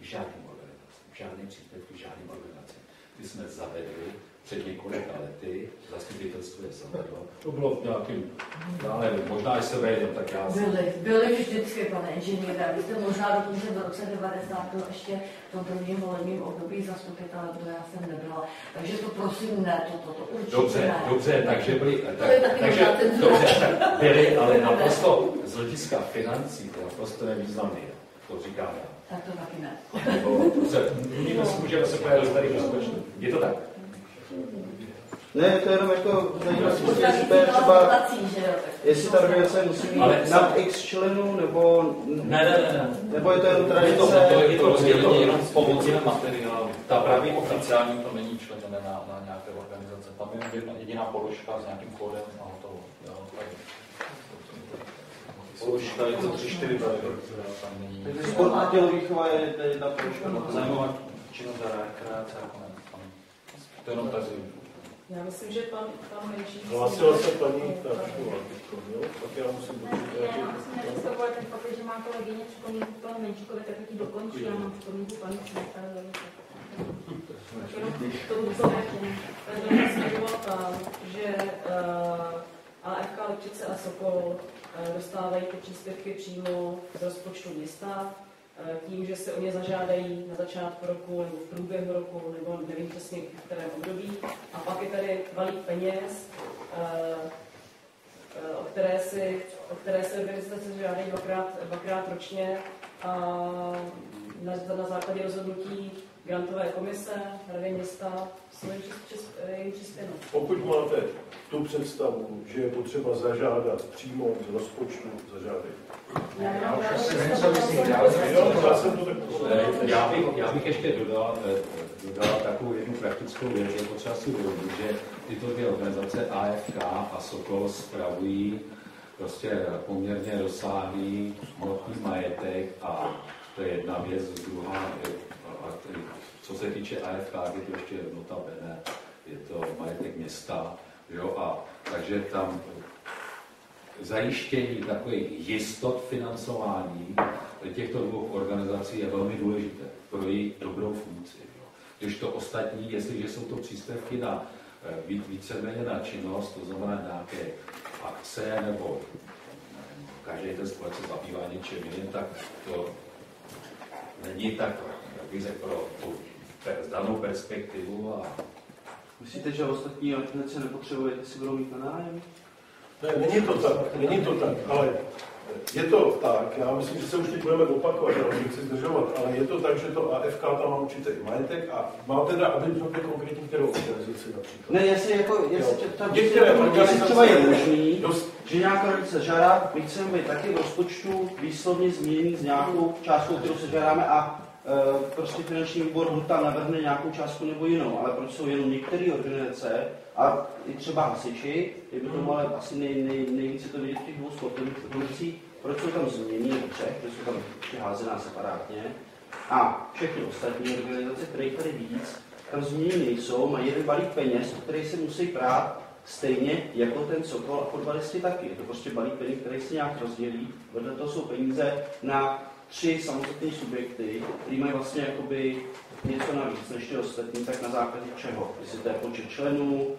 Žádným organizacím, žádné příspěvky žádným organizacím. Ty jsme zavedli před několika lety, zastupitelstvo je zavedlo. To bylo v nějakým, já nevím, možná, že se vejdem, tak já si... Byly, byly vždycky, pane inženýre. Vy jste možná dokonce v roce 90 byl ještě v tom prvním volebním období zastupitel, to já jsem nebyla. Takže to prosím ne, to, to, to určitě dobře, ne. Dobře, takže byly, tak, to je taky takže, dobře, tak byly, ale naprosto z hlediska financí, to naprosto nevýznamný, to říkám já. Tak to taky ne. Nebo, můžeme se pojít starých rozpočtů. Je to tak? Ne, to je jenom jako zajímavost, jestli to je třeba, jestli ta organizace musí mít Ale nad x členů, nebo, ne, ne, ne, nebo je to jenom tradice. To, to, je to rozdělení jenom pomoci materiálu. Ta právě oficiální to není členěné na, na nějaké organizace. Tam je jedna jediná položka s nějakým kódem a hotovo. Položka je to 3-4 tam není. Sport a tělovýchova je jedna položka. Zajímavá činnost rekreace a konec. To jenom tak Já myslím, že pan, pan menší... Hlásila se paní Knačková, jo? Tak já musím určitě... Já musím nevystupovat ten fakt, že má kolegyně připomínku panu Menšíkovi, tak ti dokončí, já mám připomínku paní Cvětové. že uh, AFK Lipčice a Sokol uh, dostávají ty příspěvky přímo z rozpočtu města, tím, že se o ně zažádají na začátku roku nebo v průběhu roku, nebo nevím přesně v kterém období. A pak je tady balík peněz, uh, o které, si, o které se organizace žádají dvakrát, dvakrát ročně a na, na základě rozhodnutí grantové komise, Rady města, jim přispěno. Pokud máte tu představu, že je potřeba zažádat přímo z rozpočtu, zažádejte. Já bych, já bych ještě dodal, eh, dodal takovou jednu praktickou věc. Je potřeba si uvědomit, že tyto dvě organizace AFK a Sokol spravují prostě poměrně rozsáhlý hmotný majetek a to je jedna věc, druhá a co se týče AFK, je to ještě notabene, je to majetek města, jo, a takže tam zajištění takových jistot financování těchto dvou organizací je velmi důležité pro jejich dobrou funkci. Jo. Když to ostatní, jestliže jsou to příspěvky na eh, víceméně na činnost, to znamená nějaké akce nebo každý ten spolek zabývá něčím jiným, tak to není tak, jak bych řekl, pro tu danou perspektivu. A... Myslíte, že ostatní organizace nepotřebuje, si budou mít na nájem? Ne, není to tak, není to tak, ale je to tak, já myslím, že se už teď budeme opakovat, já nechci zdržovat, ale je to tak, že to AFK tam má určitý majetek a má teda, aby to bylo konkrétní kterou organizaci například. Ne, jestli jako, jestli tam, jestli třeba je možný, že nějaká organizace žádá, my chceme být taky v rozpočtu výslovně změněný s nějakou částkou, kterou se žádáme a prostě finanční výbor tam navrhne nějakou částku nebo jinou, ale proč jsou jenom některé organizace a i třeba hasiči, je by tomu ale asi nej, nej, nejvíce to vidět v těch dvou sportovních organizacích, proč jsou tam změní nebo třech, proč jsou tam házená separátně a všechny ostatní organizace, které tady víc, tam změní nejsou, mají jeden balík peněz, který se musí prát stejně jako ten Sokol a fotbalisti taky. Je to prostě balík peněz, který se nějak rozdělí. Vedle toho jsou peníze na tři samostatné subjekty, které mají vlastně jakoby něco navíc než ty ostatní, tak na základě čeho? Jestli to je počet členů,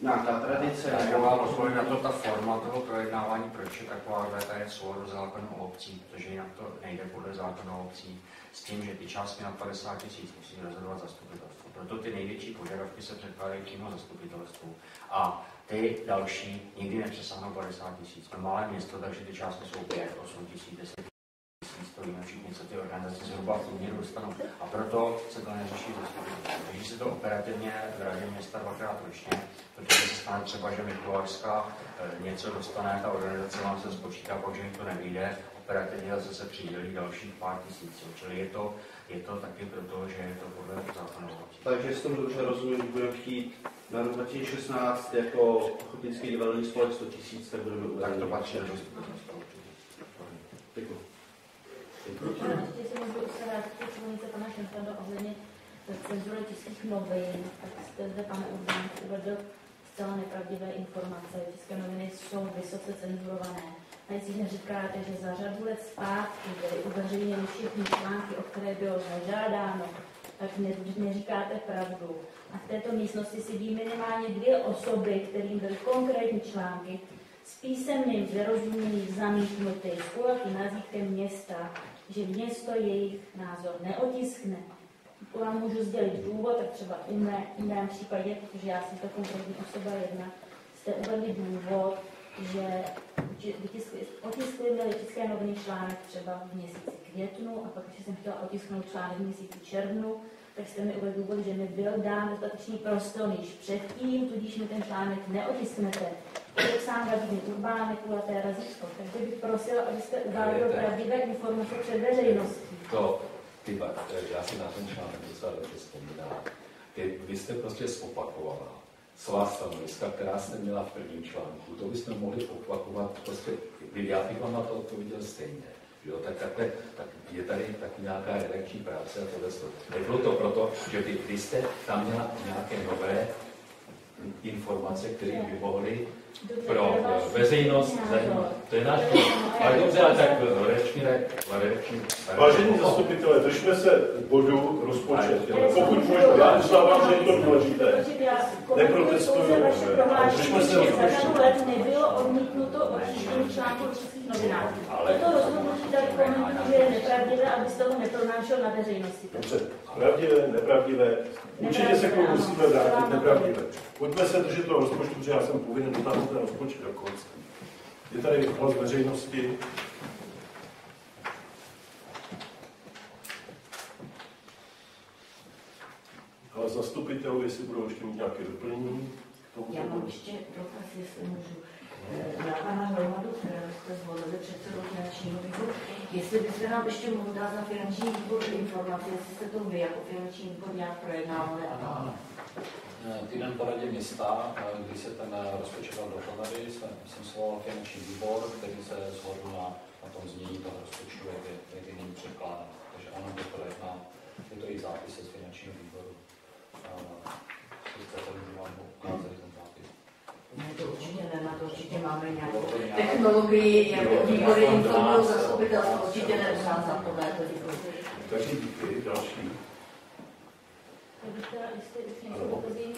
nějaká tradice? Já vám odpovím na to, ta forma toho projednávání, proč je taková, že je souladu zákon o obcí, protože jinak to nejde podle zákona o obcí, s tím, že ty částky na 50 tisíc musí rozhodovat zastupitelstvo. Proto ty největší požadavky se předkládají přímo zastupitelstvu. A ty další nikdy nepřesáhnou 50 tisíc. To malé město, takže ty částky jsou 5, 8 tisíc, 10 to víme všichni, co ty organizace zhruba v průměru dostanou. A proto se to neřeší ze Řeší se to operativně v radě města dvakrát ročně, protože se stane třeba, že Mikulářská eh, něco dostane, ta organizace vám se spočítá, pak, že jim to nevíde, operativně zase se přidělí dalších pár tisíc. Čili je to, je to taky proto, že je to podle zákona. Takže s tom dobře rozumím, že budeme chtít na rok 2016 jako ochotnický development spolek 100 tisíc, tak budeme Tak to patří do Děkuji. Ještě se můžu se vrátit k připomínce pana Šenfelda ohledně cenzury českých novin, tak jste zde, pane Urbán, uvedl zcela nepravdivé informace. České noviny jsou vysoce cenzurované. Jestli neříkáte, že za řadu let zpátky byly uveřejněny všechny články, o které bylo zažádáno, tak ne, neříkáte pravdu. A v této místnosti sedí minimálně dvě osoby, kterým byly konkrétní články, s písemným vyrozuměním zamítnutý s kulatým nazívkem města, že město jejich názor neotiskne. Vám můžu sdělit důvod, tak třeba v jiném případě, protože já jsem to konkrétní osoba jedna, jste uvedli důvod, že otiskli měli české noviny článek třeba v měsíci květnu a pak, když jsem chtěla otisknout článek v měsíci červnu, tak jste mi uvedli důvod, že mi byl dán dostatečný prostor již předtím, tudíž mi ten článek neotisknete. Sám Vladimír Urbán, kulaté razítko. Takže bych prosila, abyste uváděl pravdivé informace před veřejností. To, ty, já si na ten článek docela dobře vzpomínám. Ty, vy jste prostě zopakovala svá stanoviska, která jste měla v prvním článku. To bychom mohli opakovat, prostě, já bych vám na to odpověděl stejně. Jo, tak, takhle, tak je tady taky nějaká redakční práce a tohle. Nebylo to proto, že vy, vy jste tam měla nějaké nové informace, které by mohly pro veřejnost zajímat. To je náš Ale dobře, ale tak redakční, redakční... Vážení zastupitelé, držme se bodu rozpočet. Pokud možno, já uznávám, že je to důležité. Neprotestuju, ale držme se rozpočet. let nebylo odmítnuto odčištění článku v českých novinách. Toto rozhodnutí tady komentuji, že je nepravdivé, abyste ho nepronášel na veřejnosti. Dobře, pravdivé, nepravdivé. Určitě se k tomu musíme vrátit, nepravdivé. Pojďme se držet toho rozpočtu, protože já jsem povinen dotáhnout ten rozpočet do konce. Je tady hlas veřejnosti. Hlas zastupitelů, jestli budou ještě mít nějaké doplnění. Já mám ještě dotaz, jestli můžu. Na pana Hromadu, kterého jste zvolili předsedou finančního výboru, jestli byste nám ještě mohl dát za finanční výbor informace, jestli jste to vy jako finanční výbor nějak projednávali a. Eh, Týden po radě města, eh, když se ten eh, rozpočet dal dohromady, jsem, jsem svolal finanční výbor, který se shodl na, na tom znění toho rozpočtu, jak je, jak je. Takže ano, to jedna, je to i zápis z finančního výboru. Eh, Jestli chcete, vám ukázat. Ne, to určitě ne, na to určitě máme nějakou technologii, jako výbory informují zastupitelstvo, určitě ne u nás za to, ne, to děkuji. Takže díky, další.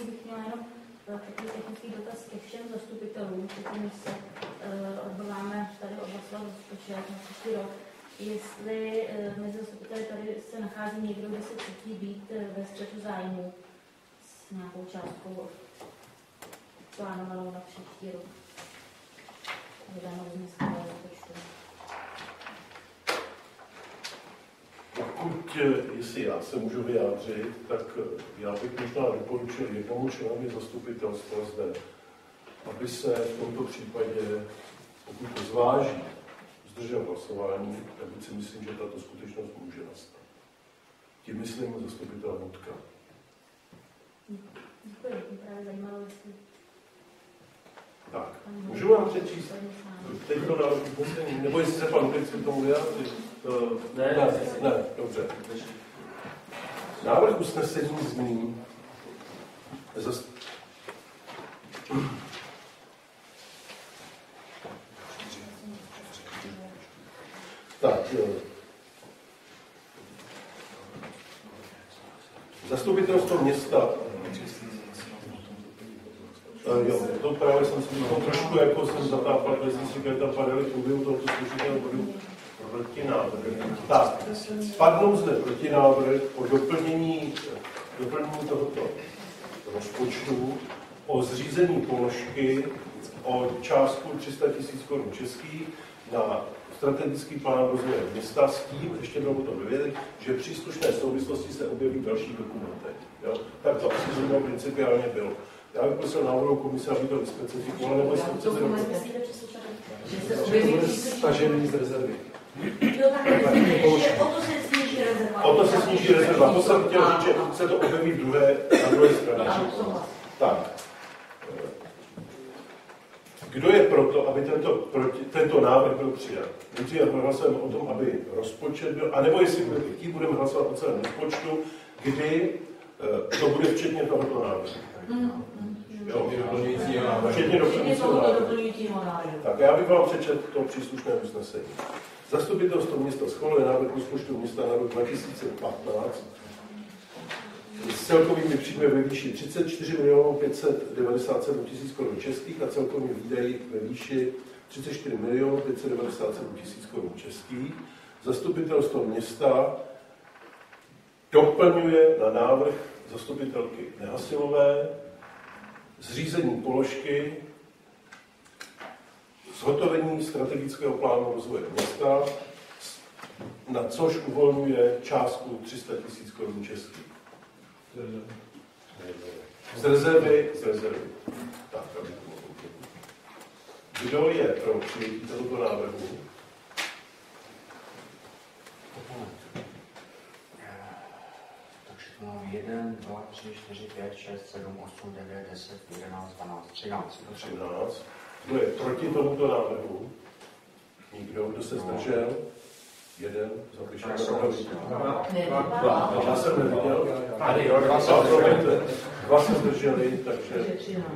Bych měla jenom eh, takový technický dotaz ke všem zastupitelům, kterými se uh, odvoláme tady odhlasovat rozpočet na příští rok. Jestli uh, mezi zastupiteli tady se nachází někdo, kdo se cítí být uh, ve střetu zájmu s nějakou částkou plánovanou na příští rok. Vydanou z městského rozpočtu. Pokud, eh, jestli já se můžu vyjádřit, tak eh, já bych možná doporučil jednomu členovi zastupitelstva zde, aby se v tomto případě, pokud to zváží, zdržel hlasování, tak si myslím, že tato skutečnost může nastat. Tím myslím zastupitel Nutka. Děkuji, mě právě zajímalo, jestli Tak, můžu vám přečíst teď to návrh usnesení, nebo jestli se pan Klic k tomu vyjádří? To- Ne, ne, ne, ne, dobře. Návrh usnesení zní, zas... Tak, jo. Zastupitelstvo města Eh, Jo, to právě jsem si to trošku jako jsem zatápal, když jsem si tam padaly v průběhu tohoto služitého bodu protinávrh. Tak, padnou zde protinávrh o doplnění, doplnění tohoto rozpočtu o zřízení položky o částku 300 000 korun českých na strategický plán rozvoje města s tím, ještě bylo to dovědět, že v příslušné souvislosti se objeví další dokumenty. Jo? Tak to asi zrovna principiálně bylo. Já bych prosil návrhu komise, aby to vyspecifikovala, nebo jestli chcete se objeví stažený z rezervy. Jo, tak o to se sníží rezerva. O to se sníží rezerva. To jsem chtěl říct, že se to objeví druhé, na druhé straně. Tak. Kdo je proto, aby tento, proti, tento návrh byl přijat? Nejdříve hlasujeme o tom, aby rozpočet byl, anebo jestli budete chtít, budeme hlasovat o celém rozpočtu, kdy eh, to bude včetně tohoto návrhu. Jo, Včetně doplňujícího návrhu. doplňujícího návrhu. Tak já bych vám přečetl to příslušné usnesení. Zastupitelstvo města schvaluje návrh rozpočtu města na rok 2015 s celkovými příjmy ve výši 34 milionů 597 tisíc korun českých a celkovými výdaji ve výši 34 milionů 597 tisíc korun českých. Zastupitelstvo města doplňuje na návrh zastupitelky Nehasilové zřízení položky zhotovení strategického plánu rozvoje města, na což uvolňuje částku 300 000 korun českých. Z rezervy, z rezervy. Tak, aby to mohl být. Kdo je pro přijetí tohoto návrhu? Takže to mám 1, 2, 3, 4, 5, 6, 7, 8, 9, 10, 11, 12, 13. 13. Kdo je proti tomuto návrhu? Nikdo, kdo se zdržel? Jeden, zapíšeme Dva. Dva. Já jsem neviděl. Tady, jo, dva se zdrželi. takže třináct.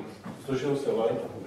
zdržel se Line a Kubik.